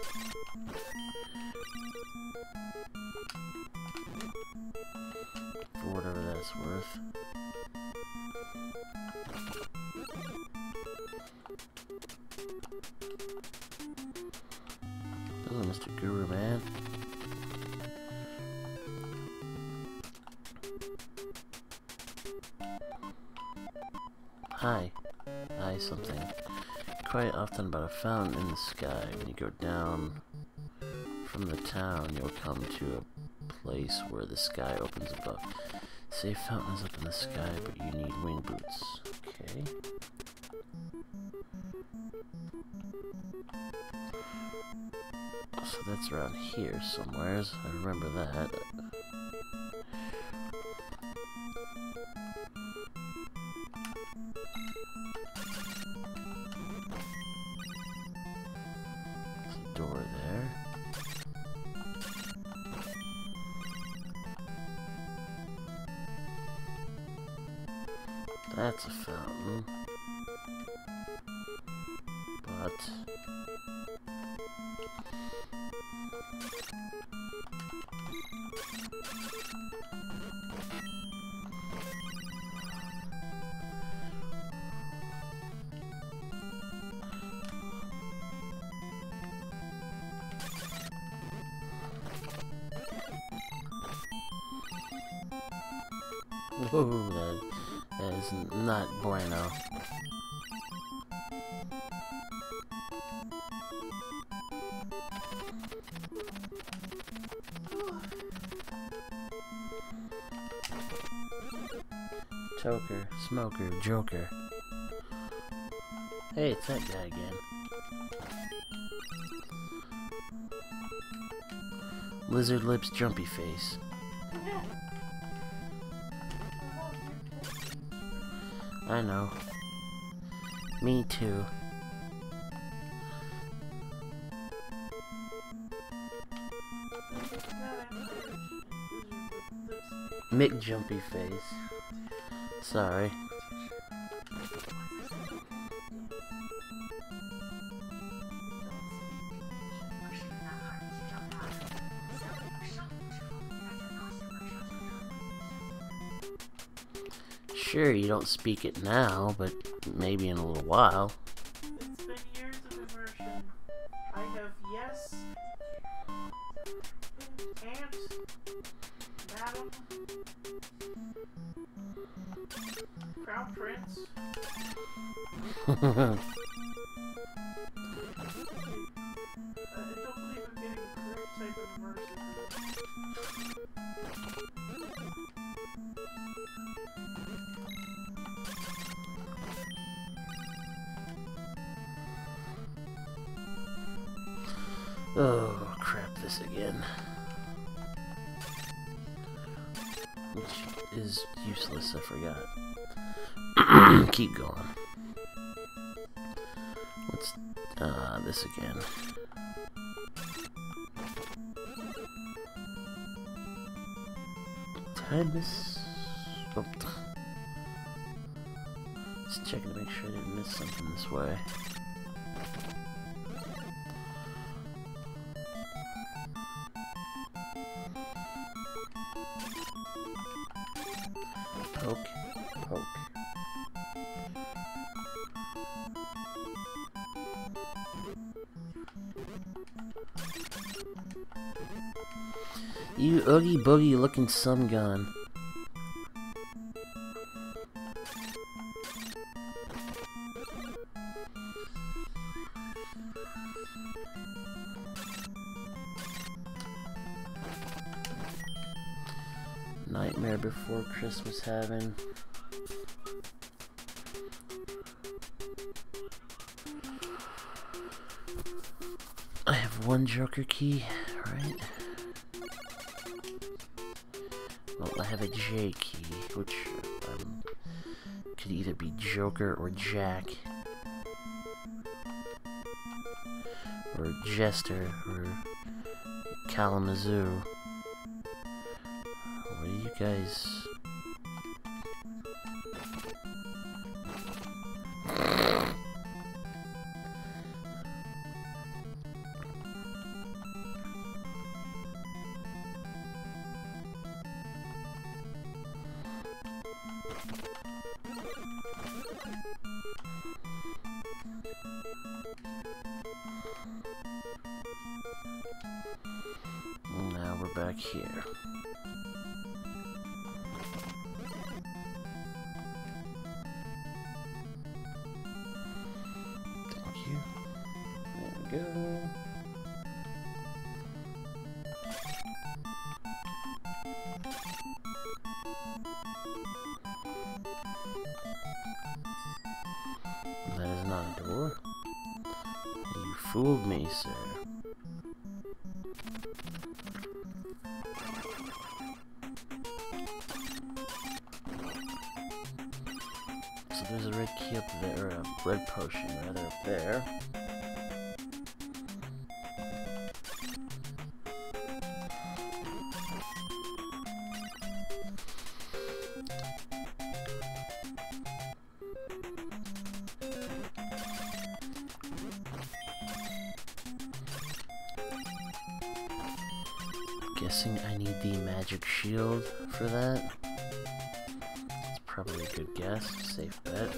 For whatever that's worth. Often about a fountain in the sky. When you go down from the town, you'll come to a place where the sky opens above. Say fountain is up in the sky, but you need wing boots. Okay. So that's around here somewheres. I remember that. Door there. That's a fountain. But That, is not bueno. Choker, smoker, joker. Hey, it's that guy again. Lizard lips, jumpy face. Know. Me too. Mick Jumpy Face. Sorry. Sure, you don't speak it now, but maybe in a little while. Boogie looking some gun. Nightmare Before Christmas having. I have one Joker key, have a J key, which um, could either be Joker or Jack. Or Jester, or Kalamazoo. What do you guys... fooled me, sir. So there's a red key up there, a red potion rather up there. Guessing I need the magic shield for that. It's probably a good guess, safe bet.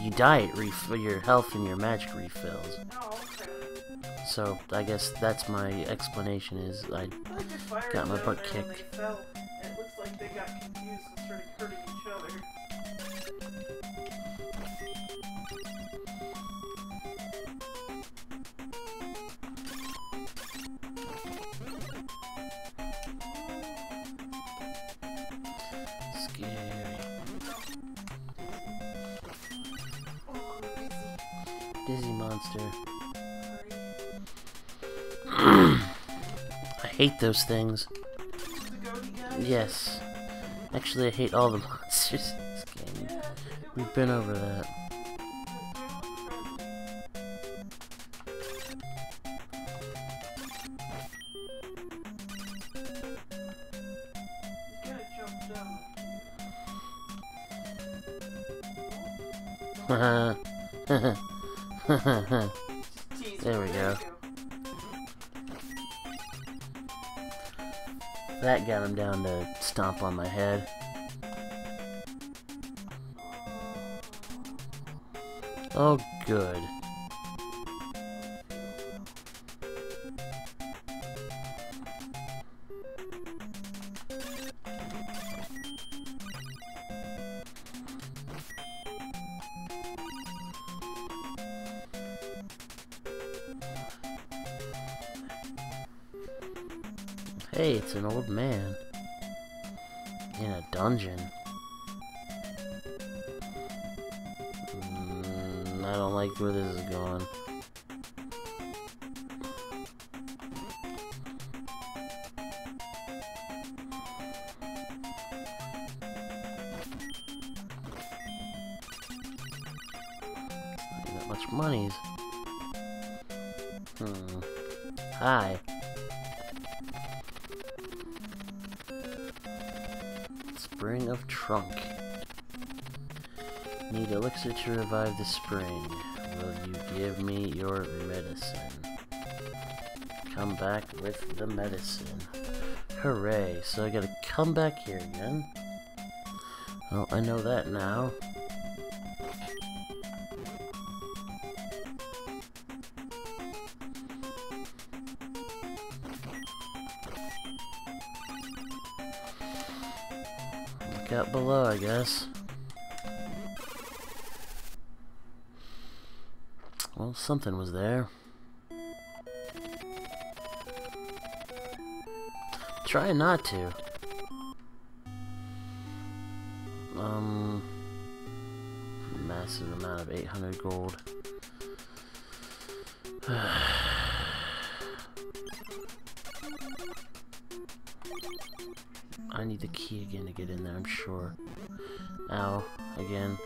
You die, it ref- your health and your magic refills. Oh, okay. So I guess that's my explanation. Is I I thought your fire Got my butt kicked. Those things. Yes. Actually, I hate all the monsters in this game. We've been over that. Got him down to stomp on my head. Oh, good. An old man. In a dungeon. Mm, I don't like where this is going. With the medicine. Hooray, so I gotta come back here again. Well, I know that now. Look out below, I guess. Well, something was there. Try not to. Um, massive amount of 800 gold. I need the key again to get in there, I'm sure. Ow, again.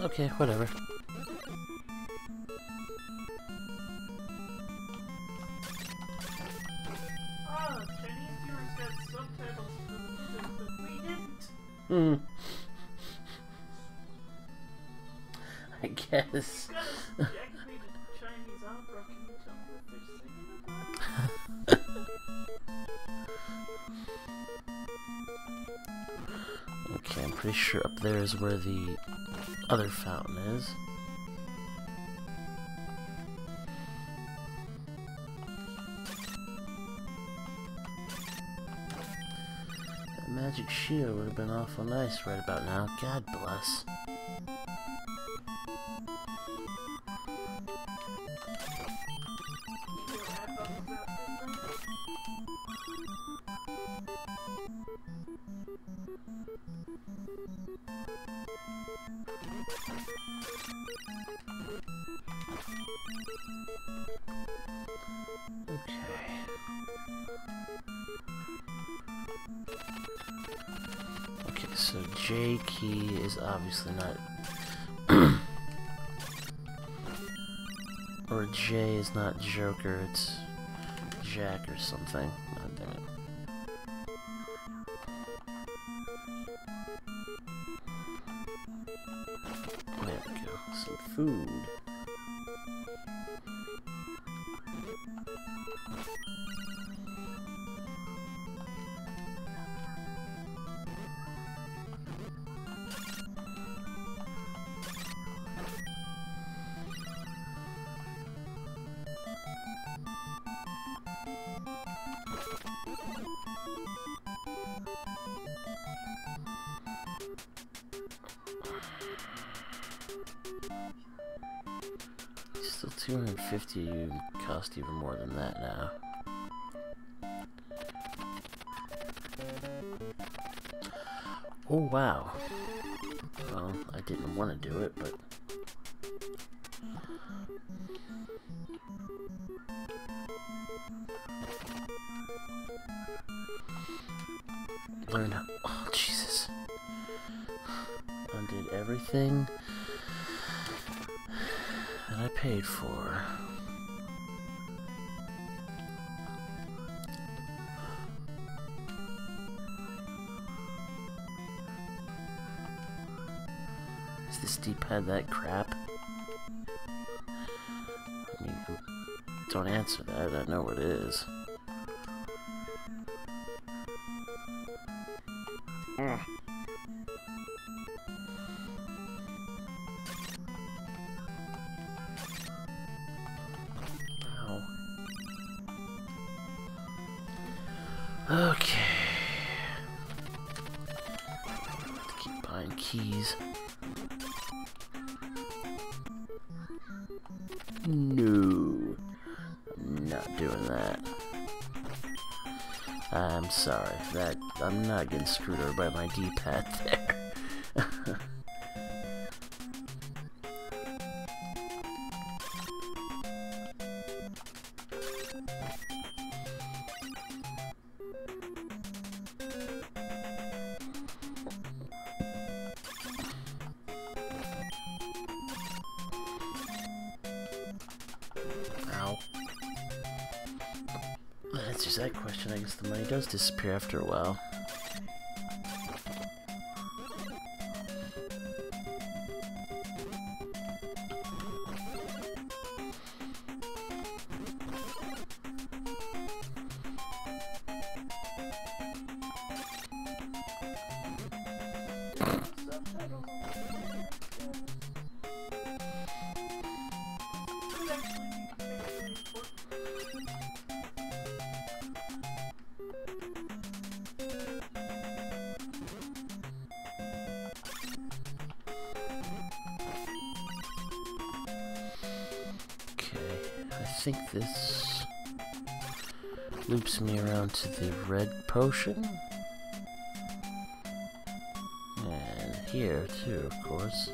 Okay, whatever. Mm. they're singing? Okay, I'm pretty sure up there is where the other fountain is. Magic shield would have been awful nice right about now. God bless. Okay. J key is obviously not. or J is not Joker, it's Jack or something. Cost even more than that now. Oh wow. Well, I didn't want to do it, but D-pad that crap? I mean, don't answer that. I know what it is. Screwed over by my D-pad think this loops me around to the red potion. And here too, of course.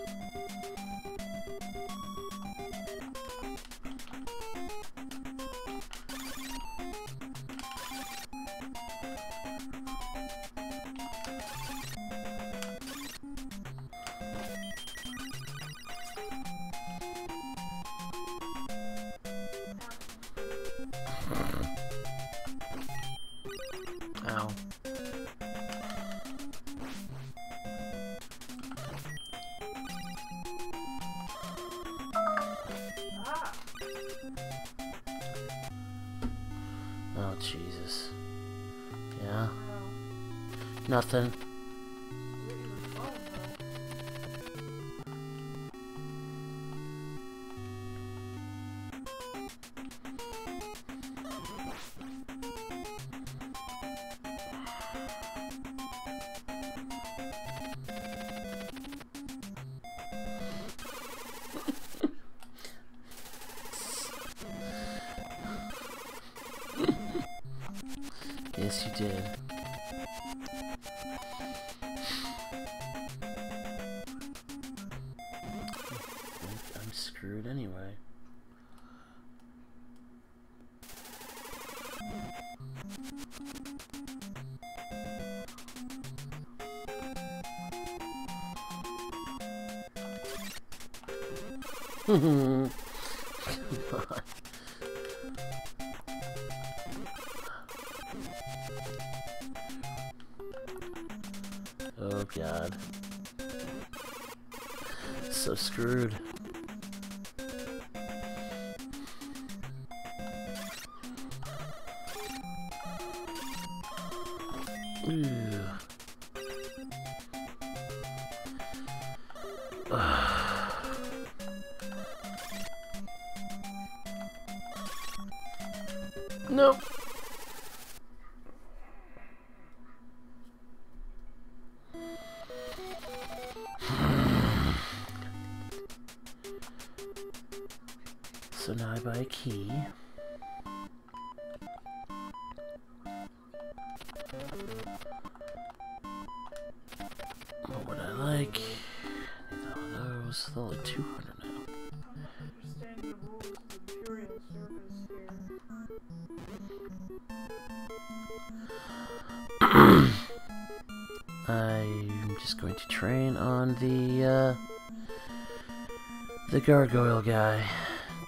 little guy.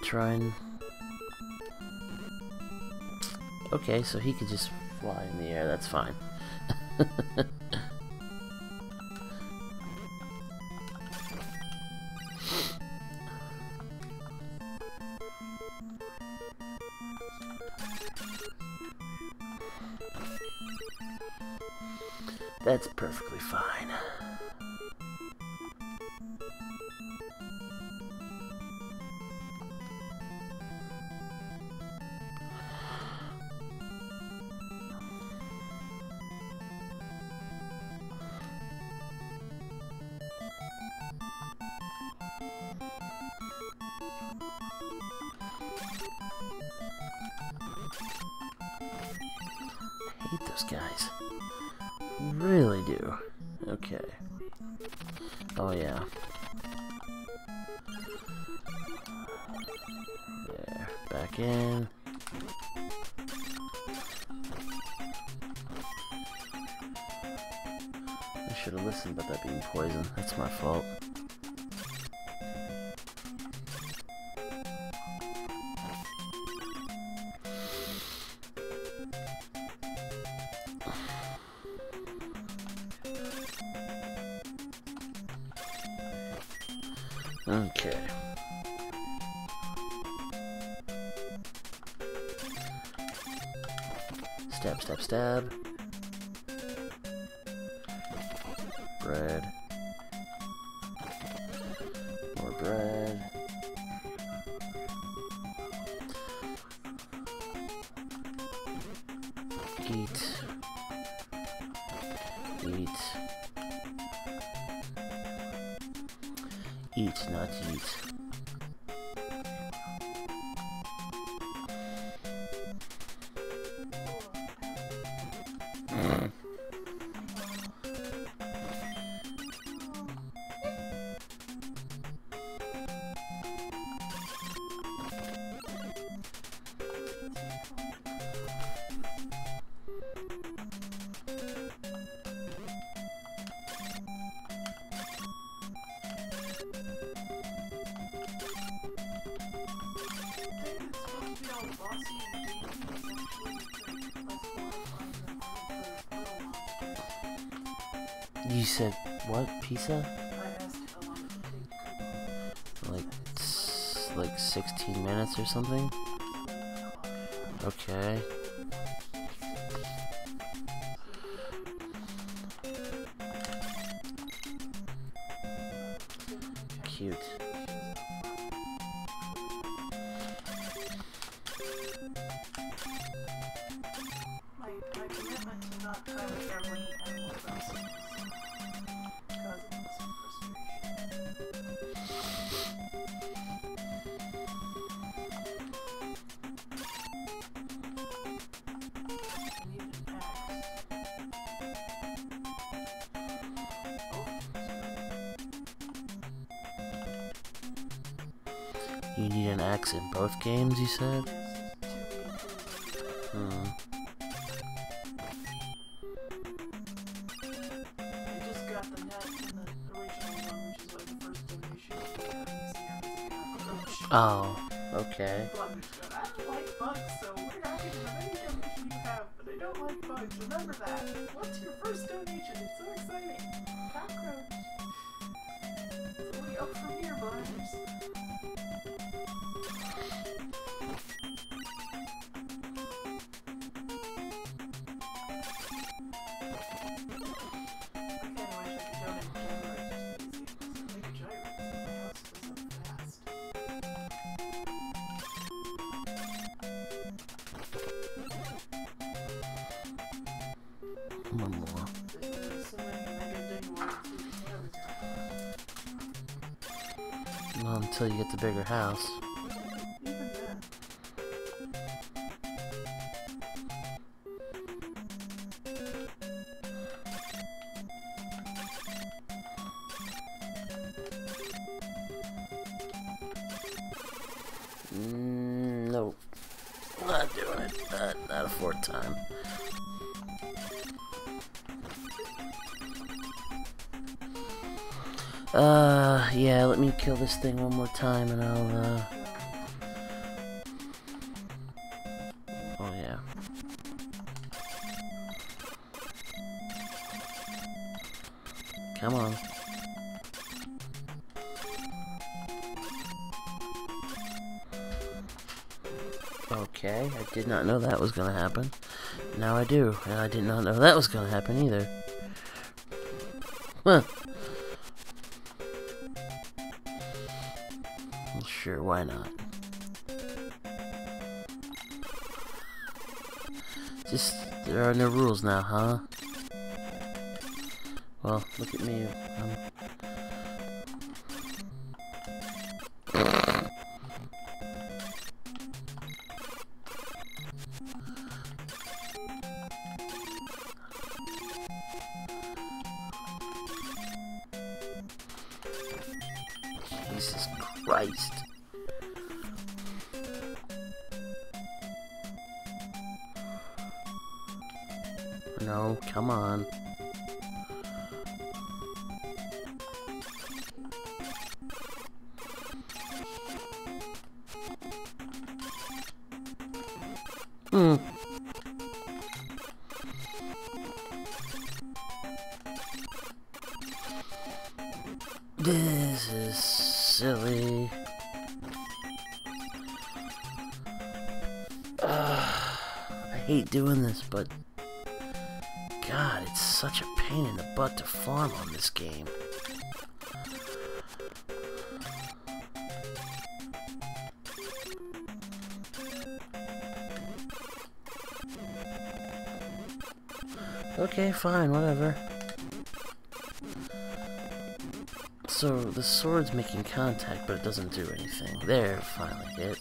Trying. Okay, so he could just fly in the air, that's fine. that's perfectly fine. pizza? Like, like 16 minutes or something? Okay. You have, but I don't like bugs. Remember that. What's your first? House. Yeah, let me kill this thing one more time and I'll, uh... Oh, yeah. Come on. Okay, I did not know that was gonna happen. Now I do, and I did not know that was gonna happen either. Huh. But God, it's such a pain in the butt to farm on this game. Okay, fine, whatever. So, the sword's making contact, but it doesn't do anything. There, finally hit.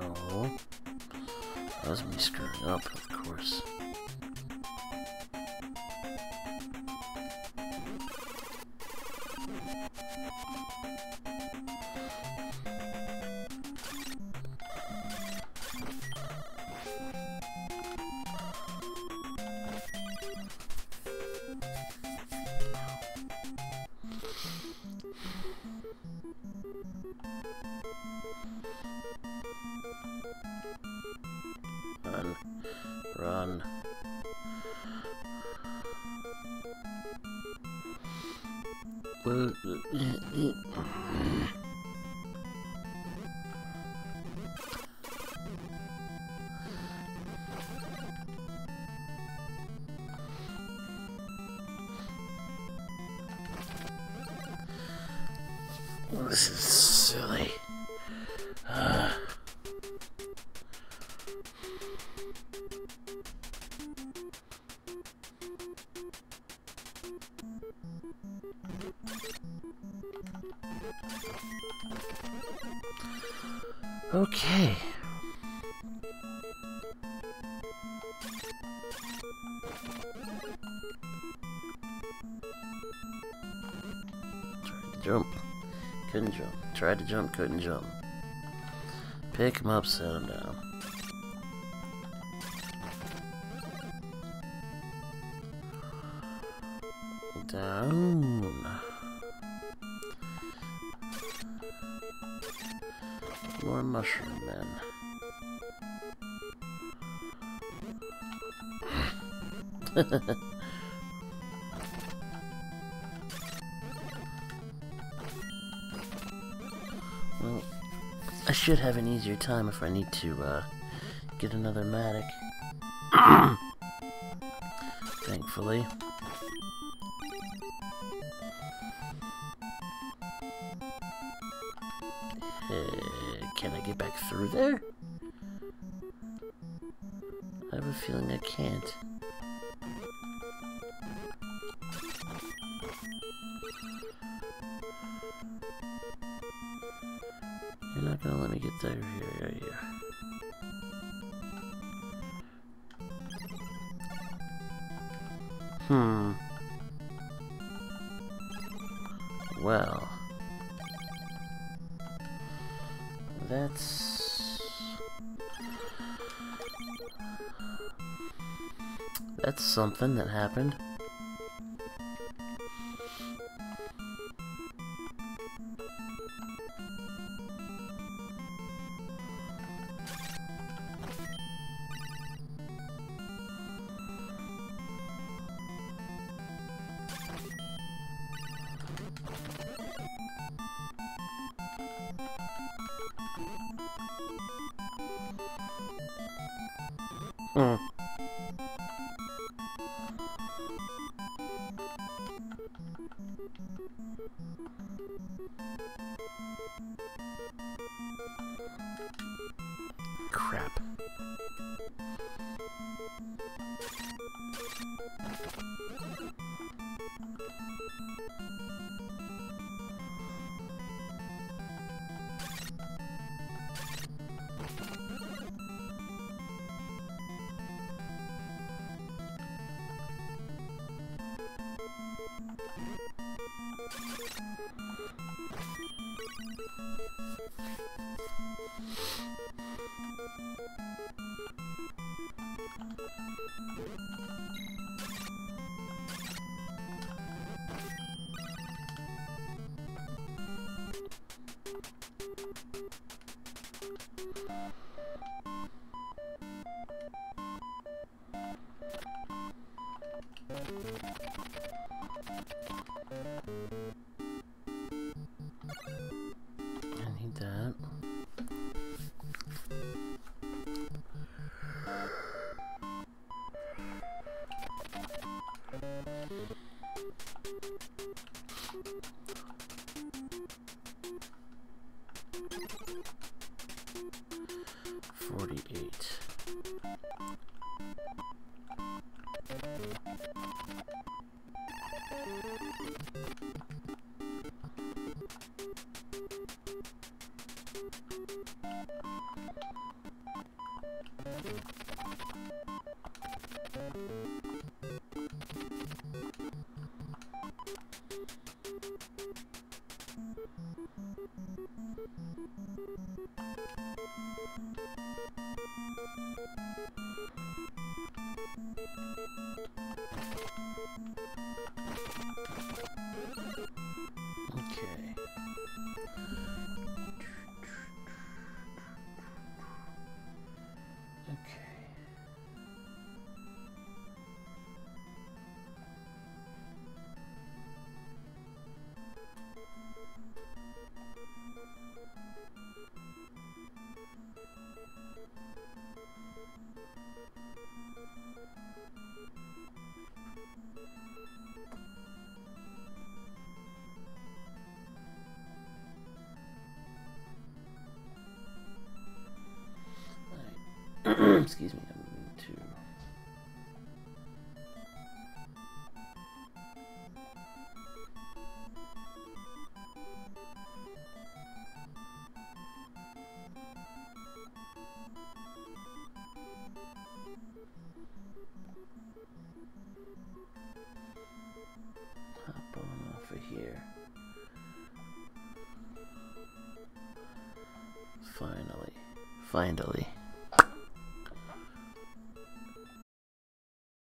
No. That was me screwing up, of course. Tried to jump, couldn't jump. Pick him up, set easier time if I need to uh, get another Matic. Thankfully. Uh, can I get back through there? I have a feeling I can't. Not gonna let me get through here, are you? Hmm. Well. That's... That's something that happened. Hmm. Excuse me.